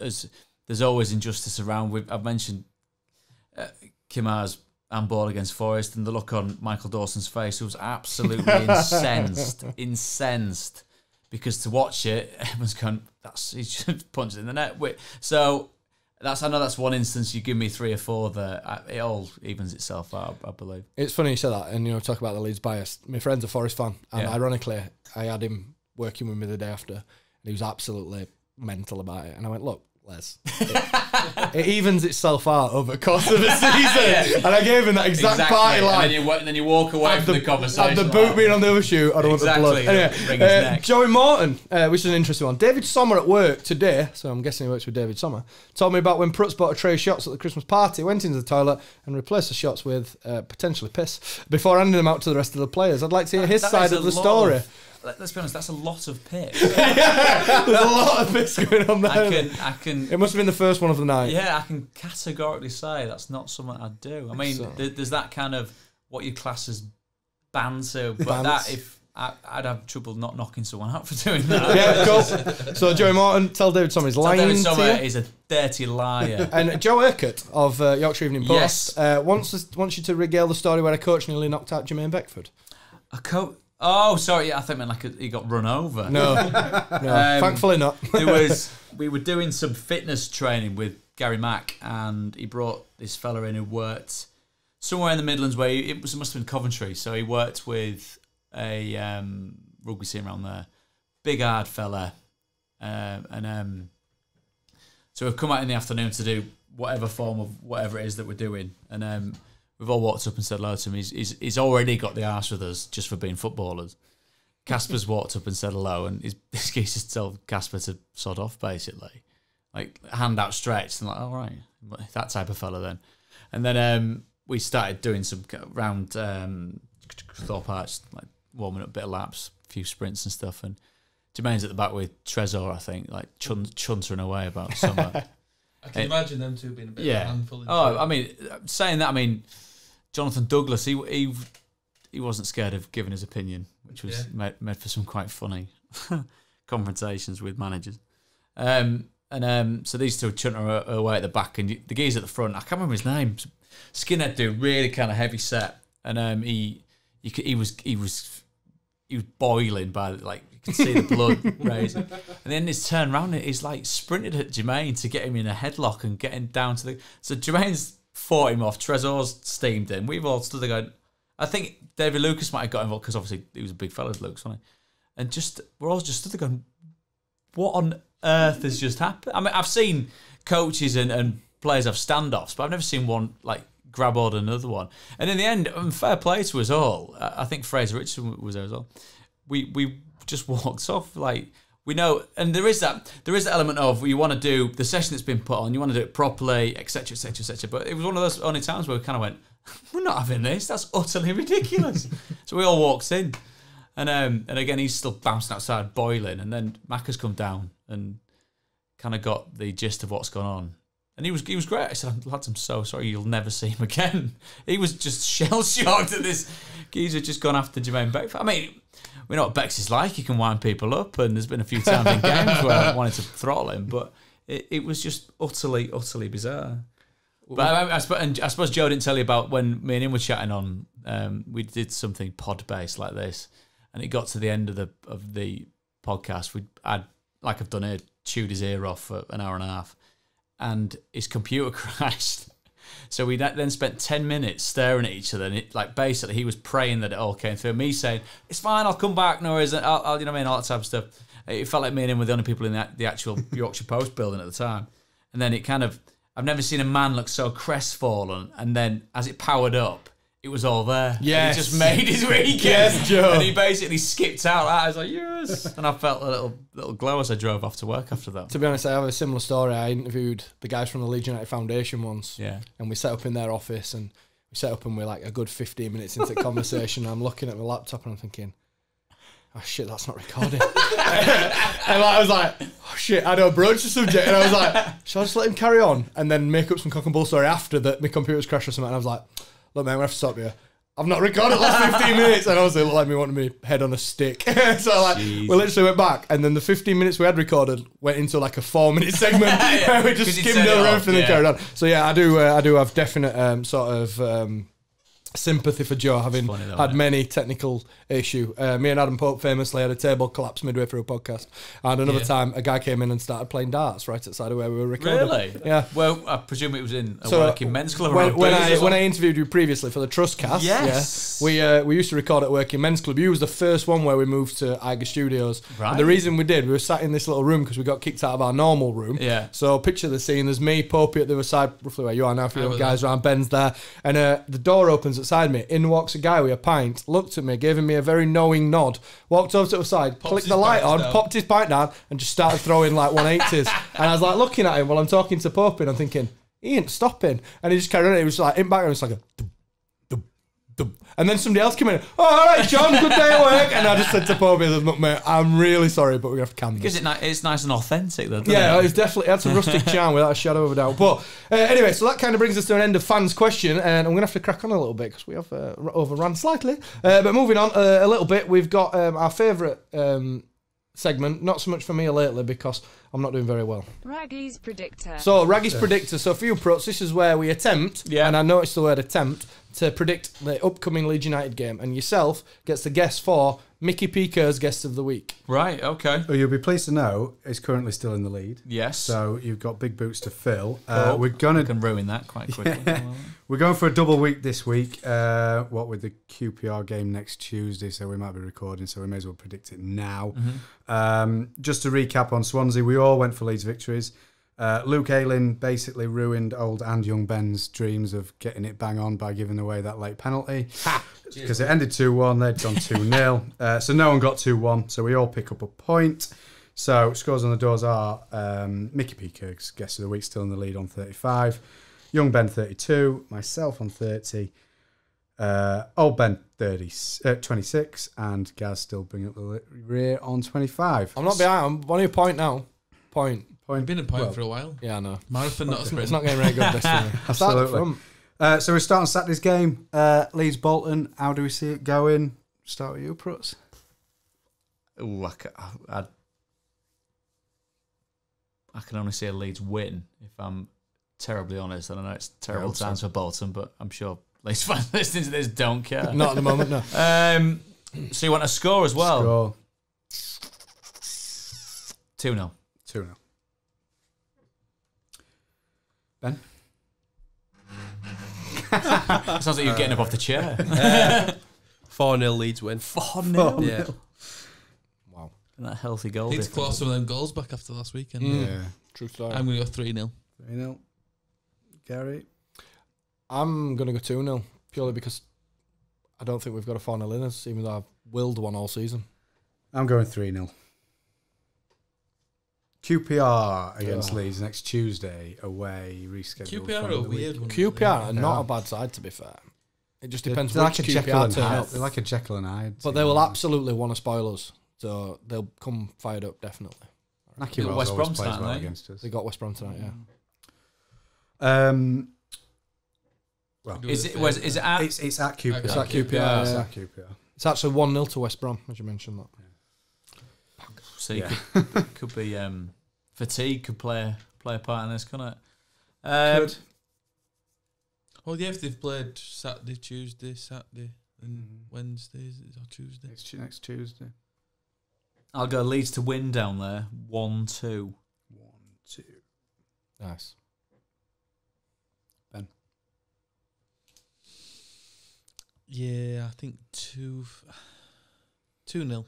as there's always injustice around. We've, I've mentioned Kemar's handball against Forest, and the look on Michael Dawson's face was absolutely incensed, incensed. Because to watch it, everyone's going, "That's he just punched it in the net." Wait, So that's I know that's one instance. You give me three or four that uh, it all evens itself out. I believe. It's funny you said that, and you know, talk about the Leeds bias. My friend's a Forest fan, and Yeah. ironically, I had him working with me the day after, and he was absolutely mental about it. And I went, "Look, Les, it, it evens itself out over the course of the season." And I gave him that exact party line. And then you, then you walk away from the, the, conversation. have the like, boot being on the other shoe. I don't Exactly, want the blood. Anyway, uh. Joey Morton, uh, which is an interesting one. David Sommer at work today, so I'm guessing he works with David Sommer, told me about when Prutz bought a tray of shots at the Christmas party, went into the toilet and replaced the shots with uh, potentially piss before handing them out to the rest of the players. I'd like to hear his That side of the story. of- let's be honest, that's a lot of piss. There's a lot of piss going on there. I can, I can, It must have been the first one of the night. yeah, I can categorically say that's not something I'd do. I mean, So- there- there's that kind of what your class as banter, but Bants. that if I, I'd have trouble not knocking someone out for doing that. Yeah, cool. So Joey Martin, tell David Sommer So line David to Sommer you. is a dirty liar. And Joe Urquhart of uh, Yorkshire Evening Yes. Post uh, wants us, wants you to regale the story where a coach nearly knocked out Jermaine Beckford. a coat. Oh, sorry. I think meant like he got run over. No, no, Um, thankfully not. there was we were doing some fitness training with Gary Mack, and he brought this fella in who worked somewhere in the Midlands where he, it was it must have been Coventry. So he worked with a um, rugby team around there, big hard fella, um, and um, so we've come out in the afternoon to do whatever form of whatever it is that we're doing, and um, we've all walked up and said hello to him. He's, he's, he's already got the arse with us just for being footballers. Casper's walked up and said hello, and his this geezer's told Casper to sod off, basically, like hand outstretched, and like, all right, that type of fella then. And then um, we started doing some round um, Thorpe Arch, like warming up, a bit of laps, a few sprints and stuff. And Jermaine's at the back with Tresor, I think, like chun- chuntering away about summer. I can Eh, imagine them two being a bit of a handful. Oh. I mean, saying that, I mean, Jonathan Douglas, he he he wasn't scared of giving his opinion, which was Yeah. made, made for some quite funny confrontations with managers. Um, and um, so these two chunter away at the back, and the geezer at the front, I can't remember his name, skinhead dude, really kind of heavy set, and um, he you could, he was he was he was boiling by like you could see the blood raising, and then his turn round, he's like sprinted at Jermaine to get him in a headlock and get him down to the. So Jermaine's fought him off. Tresor's steamed him. We've all stood there going. I think David Lucas might have got involved because obviously he was a big fella, Lucas, wasn't he? And just we're all just stood there going, "What on earth has just happened?" I mean, I've seen coaches and, and players have standoffs, but I've never seen one like grab of another one. And in the end, fair play to us all. I I think Frazer Richardson was there as well. We we just walked off like we know, and there is that there is that element of you want to do the session that's been put on, you want to do it properly, etc., etc., etc. But it was one of those only times where we kind of went, "We're not having this. That's utterly ridiculous." so we all walked in, and um, and again he's still bouncing outside, boiling, and then Mac has come down and kind of got the gist of what's gone on. And he was he was great. I said, lads, I'm so sorry. You'll never see him again. He was just shell shocked at this geezer just gone after Jermaine Beckford. I mean, we know what Bex is like. He can wind people up, and there's been a few times in games where I wanted to throttle him, but it, it was just utterly, utterly bizarre. But I, I, suppose, I suppose Joe didn't tell you about when me and him were chatting on. Um, we did something pod based like this, and it got to the end of the of the podcast. We I'd like I've done here, chewed his ear off for an hour and a half, and his computer crashed. So we then spent ten minutes staring at each other, and it like basically he was praying that it all came through. Me saying it's fine, I'll come back, no worries, I'll, I'll you know what I mean, all that type of stuff. It felt like me and him were the only people in the, the actual Yorkshire Post building at the time, and then it kind of I've never seen a man look so crestfallen, and then as it powered up. It was all there. Yeah, he just made his weekend. Yes, Joe. And he basically skipped out. I was like, yes. And I felt a little little glow as I drove off to work after that. To be honest, I have a similar story. I interviewed the guys from the Leeds United Foundation once, Yeah. and we set up in their office, and we set up, and we're like a good fifteen minutes into the conversation. I'm looking at my laptop, and I'm thinking, "Oh shit, that's not recording." and I was like, "Oh shit," I don't broach the subject, and I was like, "Shall I just let him carry on and then make up some cock and bull story after that my computer's crashed or something?" And I was like, "Look, man, we have to stop you." I've not recorded the last 15 minutes. And obviously, it looked like me wanting me head on a stick. so, like, we literally went back. And then the 15 minutes we had recorded went into like a four minute segment where we just skimmed over everything and carried on. So, yeah, I do, uh, I do have definite um, sort of. Um, Sympathy for Joe having funny though, had many technical issue. Uh, me and Adam Pope famously had a table collapse midway through a podcast, and another Yeah. time a guy came in and started playing darts right outside of where we were recording. Really? Yeah. Well, I presume it was in a So, working men's club. When, when I when I interviewed you previously for the Trust Cast, Yes. yeah, we uh, we used to record at Working Men's Club. You was the first one where we moved to Eiger Studios. Right. And the reason we did, we were sat in this little room because we got kicked out of our normal room. Yeah. So picture the scene. There's me, Popey at the other side, roughly where you are now. A you guys around. Ben's there, and uh, the door opens outside me. In walks a guy with a pint. Looked at me, gave me a very knowing nod. Walked over to the side, Pops clicked the light on, down. popped his pint down, and just started throwing like 180s. and I was like looking at him while I'm talking to Popey, and I'm thinking he ain't stopping. And he just carried on. He was like in background, it's like a. And then somebody else came in. Oh, all right, John, good day at work. And I just said to Popey, I said, "Look, mate, I'm really sorry, but we have to cancel." Gives it ni- it's nice and authentic, though. Yeah, it? it's definitely it had some rustic charm without a shadow of a doubt. But uh, anyway, so that kind of brings us to an end of fans' question, and I'm gonna have to crack on a little bit because we have uh, overrun slightly. Uh, but moving on uh, a little bit, we've got um, our favourite um, segment. Not so much for me lately because I'm not doing very well. Raggy's predictor. So Raggy's predictor. So for you pros, this is where we attempt, Yeah. and I noticed the word attempt to predict the upcoming Leeds United game, and yourself gets the guess for Mickey Pico's guest of the week. Right. Okay. Well, you'll be pleased to know it's currently still in the lead. Yes. So you've got big boots to fill. Uh, Cool. we're gonna I can ruin that quite quickly. we're going for a double week this week. Uh, what with the QPR game next Tuesday, so we might be recording, so we may as well predict it now. Um, just to recap on Swansea, we all went for Leeds victories. Uh, Luke Ayling basically ruined old and young Ben's dreams of getting it bang on by giving away that late penalty. Because it ended 2 1, they'd gone 2 0. Uh, so no one got 2 1, so we all pick up a point. So scores on the doors are um, Mickey Peacock's guest of the week, still in the lead on 35. Young Ben 32, myself on 30, uh, old Ben 30, uh, 26, and Gaz still bringing up the rear on 25. I'm not behind. I'm on your point now. Point. I've been in point Well, for a while. Yeah, I know. Marathon, not a sprint. It's not getting very good this time. I started Absolutely. Uh, so we're starting Saturday's game. Uh, Leeds Bolton. How do we see it going? Start with you, Pruts. Ooh, I, ca- I, I can only see a Leeds win if I'm terribly honest. And I know it's terrible hope so. times for Bolton, but I'm sure Leeds fans listening to this don't care. Not at the moment, no. Um, so you want a score as well? Score 2 0. 2 0. Ben? Sounds like you're getting up off the chair. 4 0 Leeds win. 4 0. Yeah. Wow. That healthy goal. Need to claw difference. some of them goals back after last weekend. Mm. Yeah. True story. I'm going to go 3 0. 3 0. Gary? I'm going to go 2 0 purely because I don't think we've got a 4 0 in us, even though I've willed one all season. I'm going 3 0. QPR against Oh. Leeds next Tuesday away, rescheduled. QPR are a weird week. one. QPR are not Yeah. a bad side, to be fair. It just They're- depends they're which like a Jekyll QPR and turn Hyde. up. They're like a Jekyll and Hyde. But they will absolutely want to spoil us. So they'll come fired up, definitely. Nahki West Wells Brom plays tonight, well against us. They got West Brom tonight, yeah. Um, Well, Is it, was, is it at. it's it's at QPR. It's at QPR, It's at QPR. It's actually 1 0 to West Brom, as you mentioned that. So you Yeah. could, could be um, fatigue could play play a part in this, couldn't it? Um, Could. Well, yeah, if they've played Saturday, Tuesday, Saturday, and Mhm. Wednesdays or Tuesday. Next, next Tuesday. I'll go Leeds to win down there, one two. One, two. Nice. Ben. Yeah, I think 2 2 0.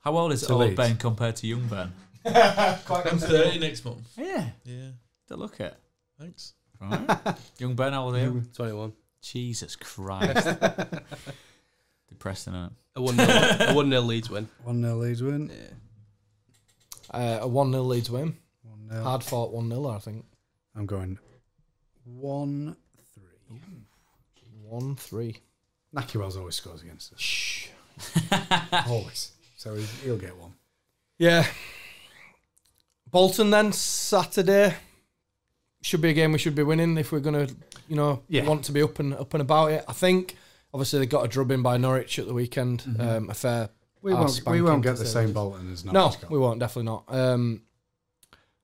How old is To old Leeds. Ben compared to young Ben? I'm 30 next month. Yeah, Yeah, don't look at. thanks. Right. young Ben, how old are you? 21. Jesus Christ. Depressing, isn't it? A 1 0 a 1 0 Leeds win. 1 0 Leeds win. Uh, a 1 0 Leeds win. 1 0. Hard fought 1 0, I think. I'm going 1 3. 1 3. Nahki Wells always scores against us. Shh. Always. So he'll get one. Yeah. Bolton then, Saturday. Should be a game we should be winning if we're going to, you know, Yeah. want to be up and up and about it. I think Obviously, they got a drubbing by Norwich at the weekend. Um, a fair. We won't, we won't get the same. Bolton as No, Norwich got. we won't. Definitely not. Um,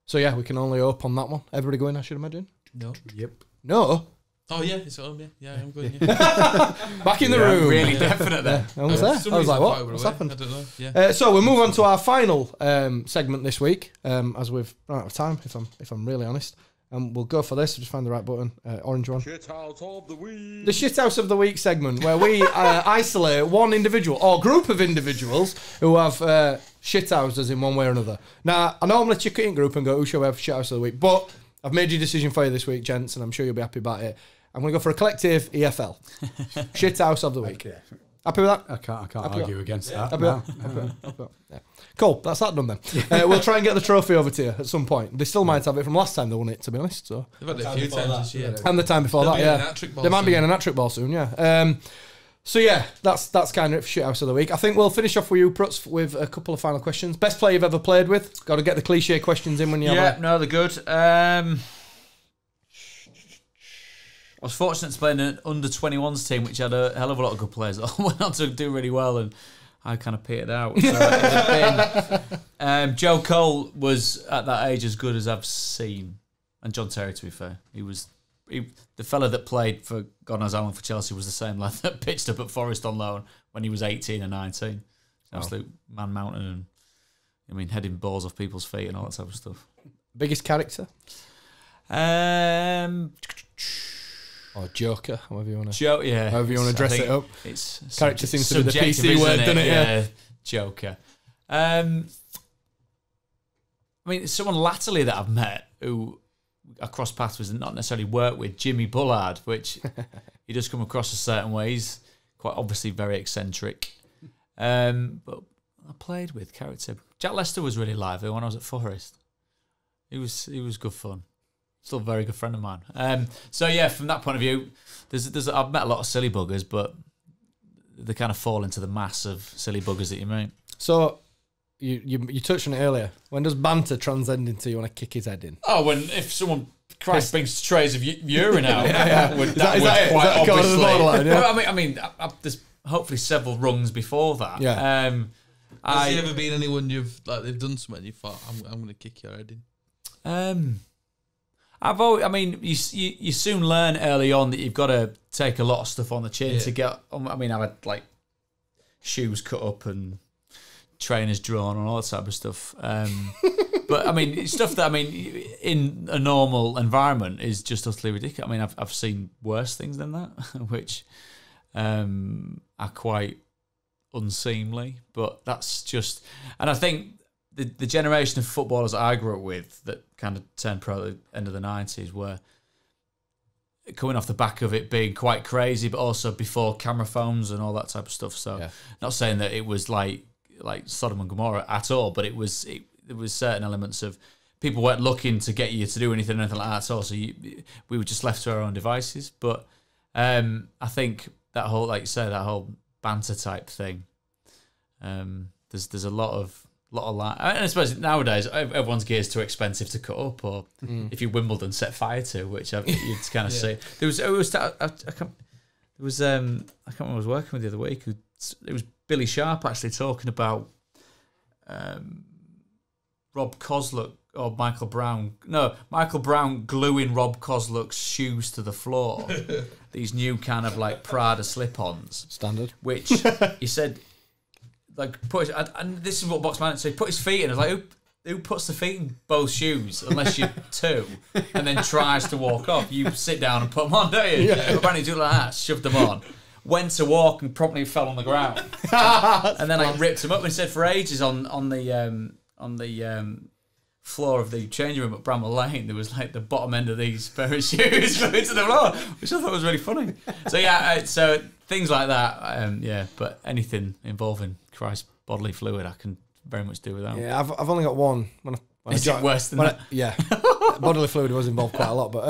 so yeah, we can only hope on that one. Everybody going, I should imagine. No. Yep. No, Oh yeah, it's at home. Yeah, yeah, I'm good. Yeah. back in the Yeah, room. Really definite there. I was there. I was like, what? What's I happened? don't know. Yeah. Uh, so we'll move on to our final um, segment this week, um, as we've run out of time. If I'm if I'm really honest, and we'll go for this. Just find the right button, uh, orange one. Shit house of the week. The shithouse of the week segment, where we uh, isolate one individual or group of individuals who have uh, shithouses in one way or another. Now, I normally chuck it in group and go, "Who shall we have shithouse of the week?" But I've made your decision for you this week, gents, and I'm sure you'll be happy about it. I'm going to go for a collective EFL shithouse of the week. Yeah. Happy with that? I can't, I can't Happy argue against that. Happy no. with that? Happy with that? Happy? Yeah. Cool. That's that done then. Uh, we'll try and get the trophy over to you at some point. They still might have it from last time they won it, to be honest. So They've had it a few times this year. and the time before They'll that, be yeah. getting a hat-trick ball They might be soon. getting an hat-trick ball soon, yeah. Um, so yeah, that's that's kind of shit house of the week. I think we'll finish off with you, Pruts, with a couple of final questions. Best player you've ever played with? Got to get the cliche questions in when you Yeah, have no, they're good. Um, I was fortunate to play in an under 21s team, which had a hell of a lot of good players that went on to do really well, and I kind of petered out. So it would have been- um, Joe Cole was at that age as good as I've seen, and John Terry, to be fair, he was. He, the fella that played for God knows how long for Chelsea was the same lad that pitched up at Forest on loan when he was 18 and 19. Absolute man mountain and I mean heading balls off people's feet and all that type of stuff. biggest character Um, or Joker, however you want to. Joe, yeah. However you wanna dress it up. It's Character seems to be the PC word, doesn't it? Yeah. Joker. Um, I mean, someone latterly that I've met who I crossed paths with and not necessarily worked with, Jimmy Bullard, which he does come across a certain ways, quite obviously very eccentric. Um, but I played with character. Jack Lester was really lively when I was at Forest. He was he was good fun. Still a very good friend of mine. Um, so yeah, from that point of view, there's there's I've met a lot of silly buggers, but they kind of fall into the mass of silly buggers that you meet. So you, you you touched on it earlier. When does banter transcend into you want to kick his head in? Oh, when if someone Christ brings trays of u- urine out, that would, Is that- is that it? Is that kind of the borderline, yeah? Well, I mean, I mean, I, I, there's hopefully several rungs before that. Yeah. Um, Has I there ever been anyone you've like they've done something and you thought I'm I'm going to kick your head in? Um, I've always, I mean, you, you you soon learn early on that you've got to take a lot of stuff on the chin Yeah. to get. um, I mean, I've had like shoes cut up and trainers drawn and all that type of stuff. Um, but I mean, stuff that I mean, in a normal environment is just utterly ridiculous. I mean, I've I've seen worse things than that, which um, are quite unseemly. But that's just, and I think the the generation of footballers I grew up with that kind of turned pro at the end of the nineties were coming off the back of it being quite crazy, but also before camera phones and all that type of stuff. So, Yeah. not saying that it was like like Sodom and Gomorrah at all, but it was it, there was certain elements of people weren't looking to get you to do anything anything like that at all. So you, we were just left to our own devices. But um, I think that whole like you say that whole banter type thing. Um, there's there's a lot of lot of that. And I suppose nowadays everyone's gear is too expensive to cut up, or if you Wimbledon set fire to, which I, you'd kind of see. There was it was I, I, I can't, there was um I can't remember I was working with the other week. Who it was Billy Sharp actually talking about um Rob Kozluk or Michael Brown. No, Michael Brown gluing Rob Kozluk's shoes to the floor. These new kind of like Prada slip-ons Standard. which he said, like, put his, and, and this is what Boxman said. He put his feet in. I was like, who, who puts the feet in both shoes unless you're two, and then tries to walk off? You sit down and put them on, don't you? Yeah. Apparently, do it like that. Shoved them on. Went to walk and promptly fell on the ground, and then I ripped him up and said for ages on on the um, on the um, floor of the changing room at Bramall Lane, there was like the bottom end of these pair of shoes going to the floor, which I thought was really funny. So yeah, uh, so things like that, um, yeah. But anything involving Christ bodily fluid, I can very much do without. Yeah, I've, I've only got one. When I, when Is I it worse than that? I- yeah, bodily fluid was involved quite a lot. But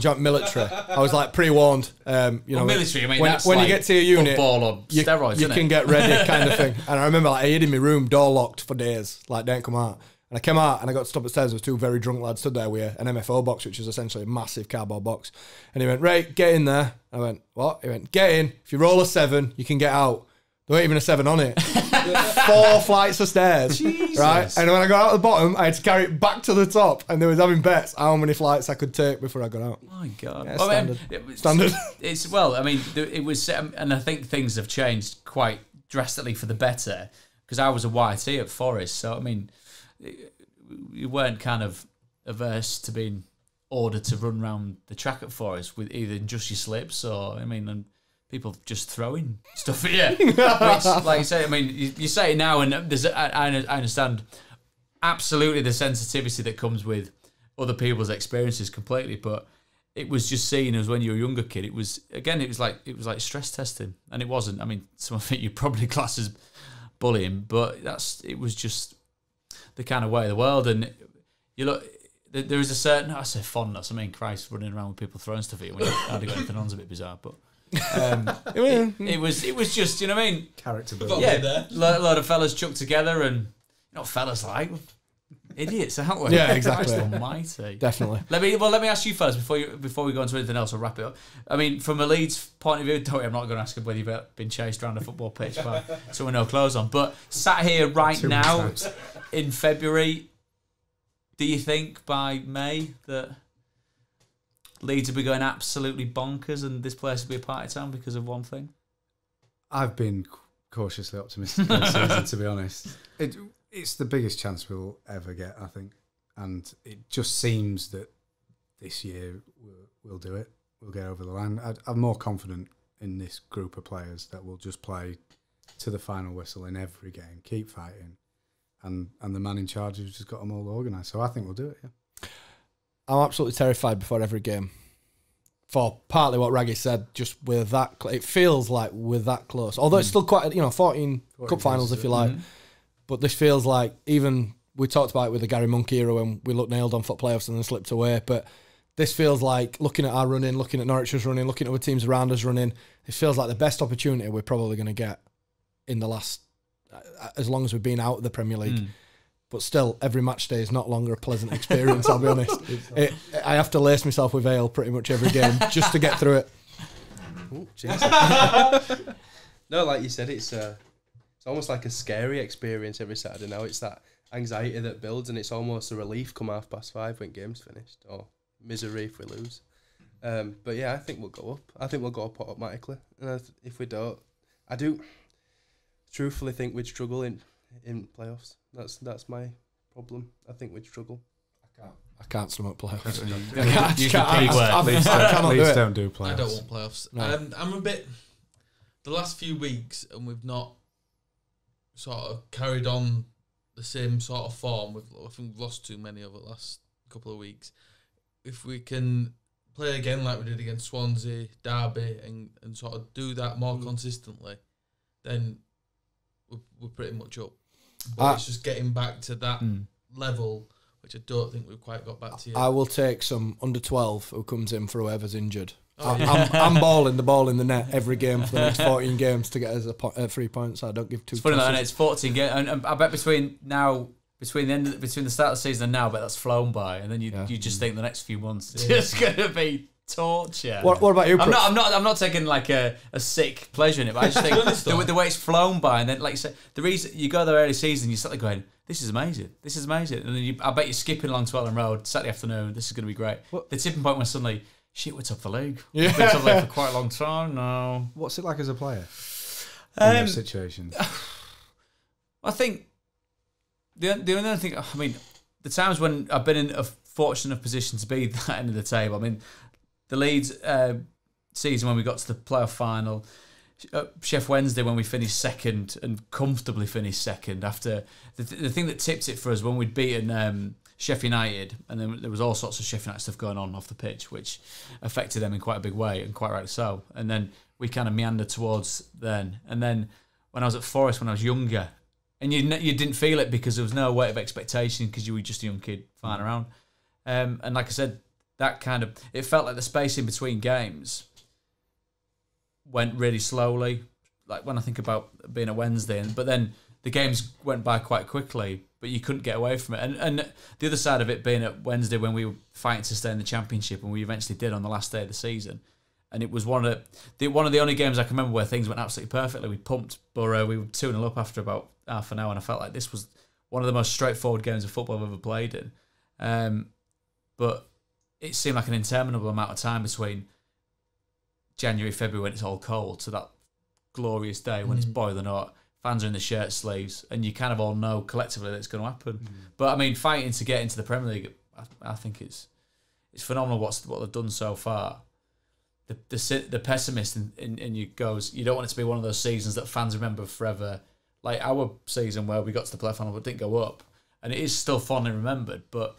joined military, I was like pre-warned. Um, you know, Well, military, I mean, when, when like you get to your unit, football or you, steroids, you can it? get ready, kind of thing. And I remember like I hid in my room, door locked for days, like don't come out. And I came out and I got stopped upstairs. There was two very drunk lads stood there with an MFO box, which is essentially a massive cardboard box. And he went, "Right, get in there. I went, what? He went, get in. If you roll a seven, you can get out. There weren't even a seven on it. Four flights of stairs. Right? And when I got out the bottom, I had to carry it back to the top. And they was having bets how many flights I could take before I got out. My God, Yeah, Well, I mean, standard. it was- Standard. It's well, I mean, it was, um, and I think things have changed quite drastically for the better. Because I was a YT at Forest, so I mean, you weren't kind of averse to being ordered to run around the track at Forest with either just your slips or I mean, and people just throwing stuff at you. Which, like you say, I mean, you, you say it now, and there's, I, I understand absolutely the sensitivity that comes with other people's experiences completely, but it was just seen as when you were a younger kid. It was again, it was like it was like stress testing, and it wasn't. I mean, some of it you probably class as bullying, but that's it was just the kind of way of the world. And you look, there there is a certain I say fondness. I mean, Christ, running around with people throwing stuff at you when you hardly got anything on's a bit bizarre, but. Um, it, it was it was just you know what I mean Character building. yeah, a lot, lot of fellas chucked together, and you know, what fellas like idiots, aren't we? Yeah, exactly. Christ Almighty. Definitely. Let me well, let me ask you first before you before we go on to anything else. I'll wrap it up. I mean, from a Leeds point of view, don't worry, I'm not going to ask him whether you've been chased around a football pitch by someone with no clothes on. But sat here right Too now in February, do you think by May that Leeds will be going absolutely bonkers and this place will be a party town because of one thing? I've been cautiously optimistic this season, to be honest. It, it's the biggest chance we'll ever get, I think, and it just seems that this year we'll, we'll do it. We'll get over the line. I, I'm more confident in this group of players that will just play to the final whistle in every game, keep fighting, and and the man in charge has just got them all organised. So I think we'll do it. Yeah. I'm absolutely terrified before every game. For partly what Raggy said, just with that, cl- it feels like we're that close. Although it's still quite, you know, 14, 14 cup finals, if you like. But this feels like even we talked about it with the Gary Monk era when we looked nailed on foot playoffs and then slipped away. But this feels like looking at our running, looking at Norwich's running, looking at what teams around us running. It feels like the best opportunity we're probably going to get in the last, uh, as long as we've been out of the Premier League Mm. But still, every match day is not longer a pleasant experience. I'll be honest. It, I have to lace myself with ale pretty much every game just to get through it. Ooh, no, like you said, it's uh, it's almost like a scary experience every Saturday now. It's that anxiety that builds, and it's almost a relief come half past five when game's finished, or misery if we lose. Um, but yeah, I think we'll go up. I think we'll go up automatically, and I th- if we don't, I do truthfully think we'd struggle in in playoffs. That's that's my problem. I think we'd struggle. I can't stomach playoffs. Yeah, I can't- use the I- P I- word. I- Leeds I don't, cannot do it. Don't do playoffs. I don't want playoffs. No. Um, I'm a bit. The last few weeks, and we've not sort of carried on the same sort of form. We've I think we've lost too many over the last couple of weeks. If we can play again like we did against Swansea, Derby, and, and sort of do that more Mm. consistently, then we're, we're pretty much up. But I- it's just getting back to that Mm. level, which I don't think we've quite got back to yet. I will take some under 12 who comes in for whoever's injured. Oh, I'm, yeah. I'm, I'm balling the ball in the net every game for the next 14 games to get us a po- uh, three points. So I don't give two. It's funny that, tosses. it's 14 games. And, and I bet between now, between the end, of, between the start of the season and now, but that's flown by. And then you Yeah. you just think the next few months is Yeah. just going to be torture. What, what about you? I'm Prit? not, I'm not, I'm not taking like a, a sick pleasure in it. But I just think the, the way it's flown by, and then like you said, the reason you go there early season, you're suddenly going, "This is amazing, this is amazing," and then you, I bet you're skipping along Twelham Road Saturday afternoon. This is going to be great. What- The tipping point when suddenly, shit, we're top of the league. Yeah. We've been top of the league for quite a long time now. What's it like as a player in Um, those situations? I think the the only thing I mean, the times when I've been in a fortunate position to be that end of the table. I mean, the Leeds uh, season when we got to the playoff final, uh, Sheff Wednesday when we finished second and comfortably finished second after the, th- the thing that tipped it for us when we'd beaten. Um, Sheffield United, and then there was all sorts of Sheffield United stuff going on off the pitch, which affected them in quite a big way, and quite rightly so. And then we kind of meandered towards then, and then when I was at Forest when I was younger, and you you didn't feel it because there was no weight of expectation because you were just a young kid flying around. Um, and like I said, that kind of it felt like the space in between games went really slowly. Like when I think about being a Wednesday, and but then the games went by quite quickly, but you couldn't get away from it. And and the other side of it being at Wednesday when we were fighting to stay in the championship, and we eventually did on the last day of the season. And it was one of the one of the only games I can remember where things went absolutely perfectly. We pumped Boro, we were two 0 up after about half an hour, and I felt like this was one of the most straightforward games of football I've ever played in. Um, but it seemed like an interminable amount of time between January, February when it's all cold to that glorious day when it's mm. boiling hot. Fans are in the shirt sleeves, and you kind of all know collectively that it's going to happen. Mm. But I mean, fighting to get into the Premier League, I, I think it's it's phenomenal what's what they've done so far. The the the pessimist in, in, in you goes, you don't want it to be one of those seasons that fans remember forever, like our season where we got to the playoff final but didn't go up, and it is still fondly remembered. But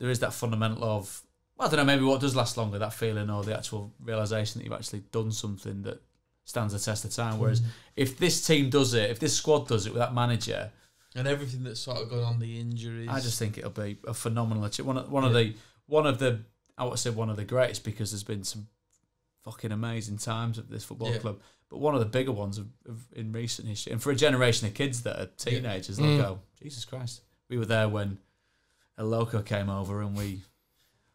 there is that fundamental of well, I don't know, maybe what does last longer, that feeling or the actual realization that you've actually done something that stands the test of time. Whereas mm-hmm. if this team does it, if this squad does it with that manager, and everything that's sort of gone on, the injuries. I just think it'll be a phenomenal achievement. One of, one of the one of the I would say one of the greatest because there's been some fucking amazing times of this football Yeah. club, but one of the bigger ones of, of, in recent history. And for a generation of kids that are teenagers, they'll mm. go, Jesus Christ, we were there when a loco came over and we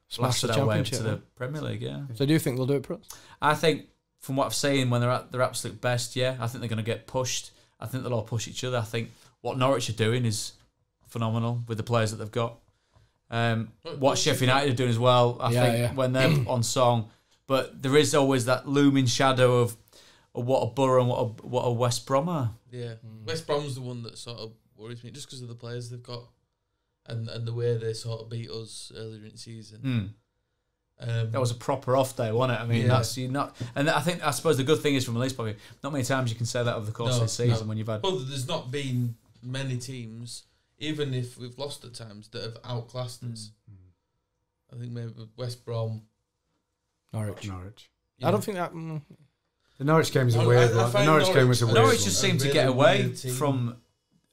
Smashed blasted the our way up to the Premier League. Yeah, So do you think they'll do it for? I think from what I've seen, when they're at their absolute best, yeah, I think they're going to get pushed. I think they'll all push each other. I think what Norwich are doing is phenomenal with the players that they've got. Um, what Sheffield United are doing as well, I Yeah, think, yeah. when they're on song. But there is always that looming shadow of, of what a Boro and what a, what a West Brom are. Yeah, West Brom's the one that sort of worries me just because of the players they've got, and and the way they sort of beat us earlier in the season. Hmm. Um, That was a proper off day, wasn't it? I mean, Yeah. that's you not, and I think I suppose the good thing is from a least probably not many times you can say that over the course No, of the season no. when you've had well, there's not been many teams, even if we've lost at times, that have outclassed us. I think maybe West Brom. Norwich. Norwich. you I don't think that. Mm, The Norwich game was a weird I one. The find Norwich game was a Norwich- weird Norwich one. just A seemed to get away from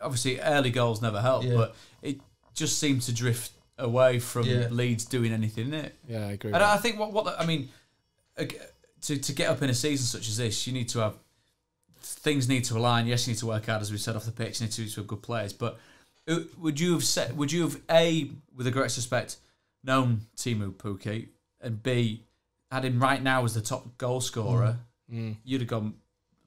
obviously early goals never help, Yeah. but it just seemed to drift away from Yeah. Leeds doing anything in it. yeah, I agree. And with I think what what I mean to to get up in a season such as this, you need to have things need to align. Yes, you need to work hard as we said off the pitch. You need to, to have good players, but uh, would you have said would you have a with the greatest respect known Timu Puki and b had him right now as the top goal scorer? Mm. You'd have gone.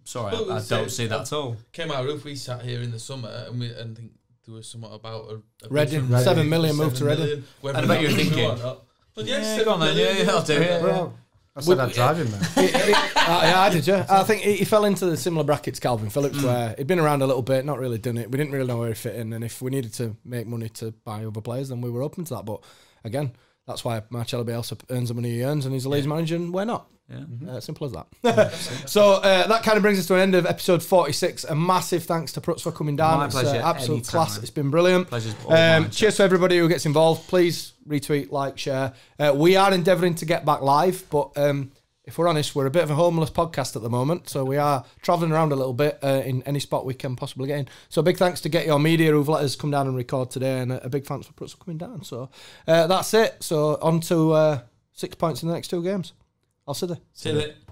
Sorry, Well, I, I don't see that at all. came out of roof. We sat here in the summer, and we and think there was somewhat about a, a bid Reading, from seven Reading, million moved to Reading. And I bet you were was true thinking, or not. But yeah, yes, go on then, million, yeah, I'll do it, yeah. Well, I said I'd drive him there. He- he- uh, yeah, I did, yeah. I think he, he fell into the similar brackets Kalvin Phillips, where he'd been around a little bit, not really done it. We didn't really know where he fit in, and if we needed to make money to buy other players, then we were open to that. But again, that's why Marcelo Bielsa earns the money he earns, and he's a Leeds manager, and we're not. Yeah. Uh, simple as that. so uh, that kind of brings us to an end of episode 46. A massive thanks to Prutz for coming down. My it's pleasure, uh, absolute anytime. class. It's been brilliant. Pleasure's Um, cheers to everybody who gets involved. Please retweet, like, share. Uh, we are endeavouring to get back live, but um, if we're honest, we're a bit of a homeless podcast at the moment. So we are travelling around a little bit uh, in any spot we can possibly get in. So big thanks to Get Your Media who've let us come down and record today, and a, big thanks for Prutz for coming down. So uh, that's it. So on to uh, six points in the next two games. I'll see you. See you.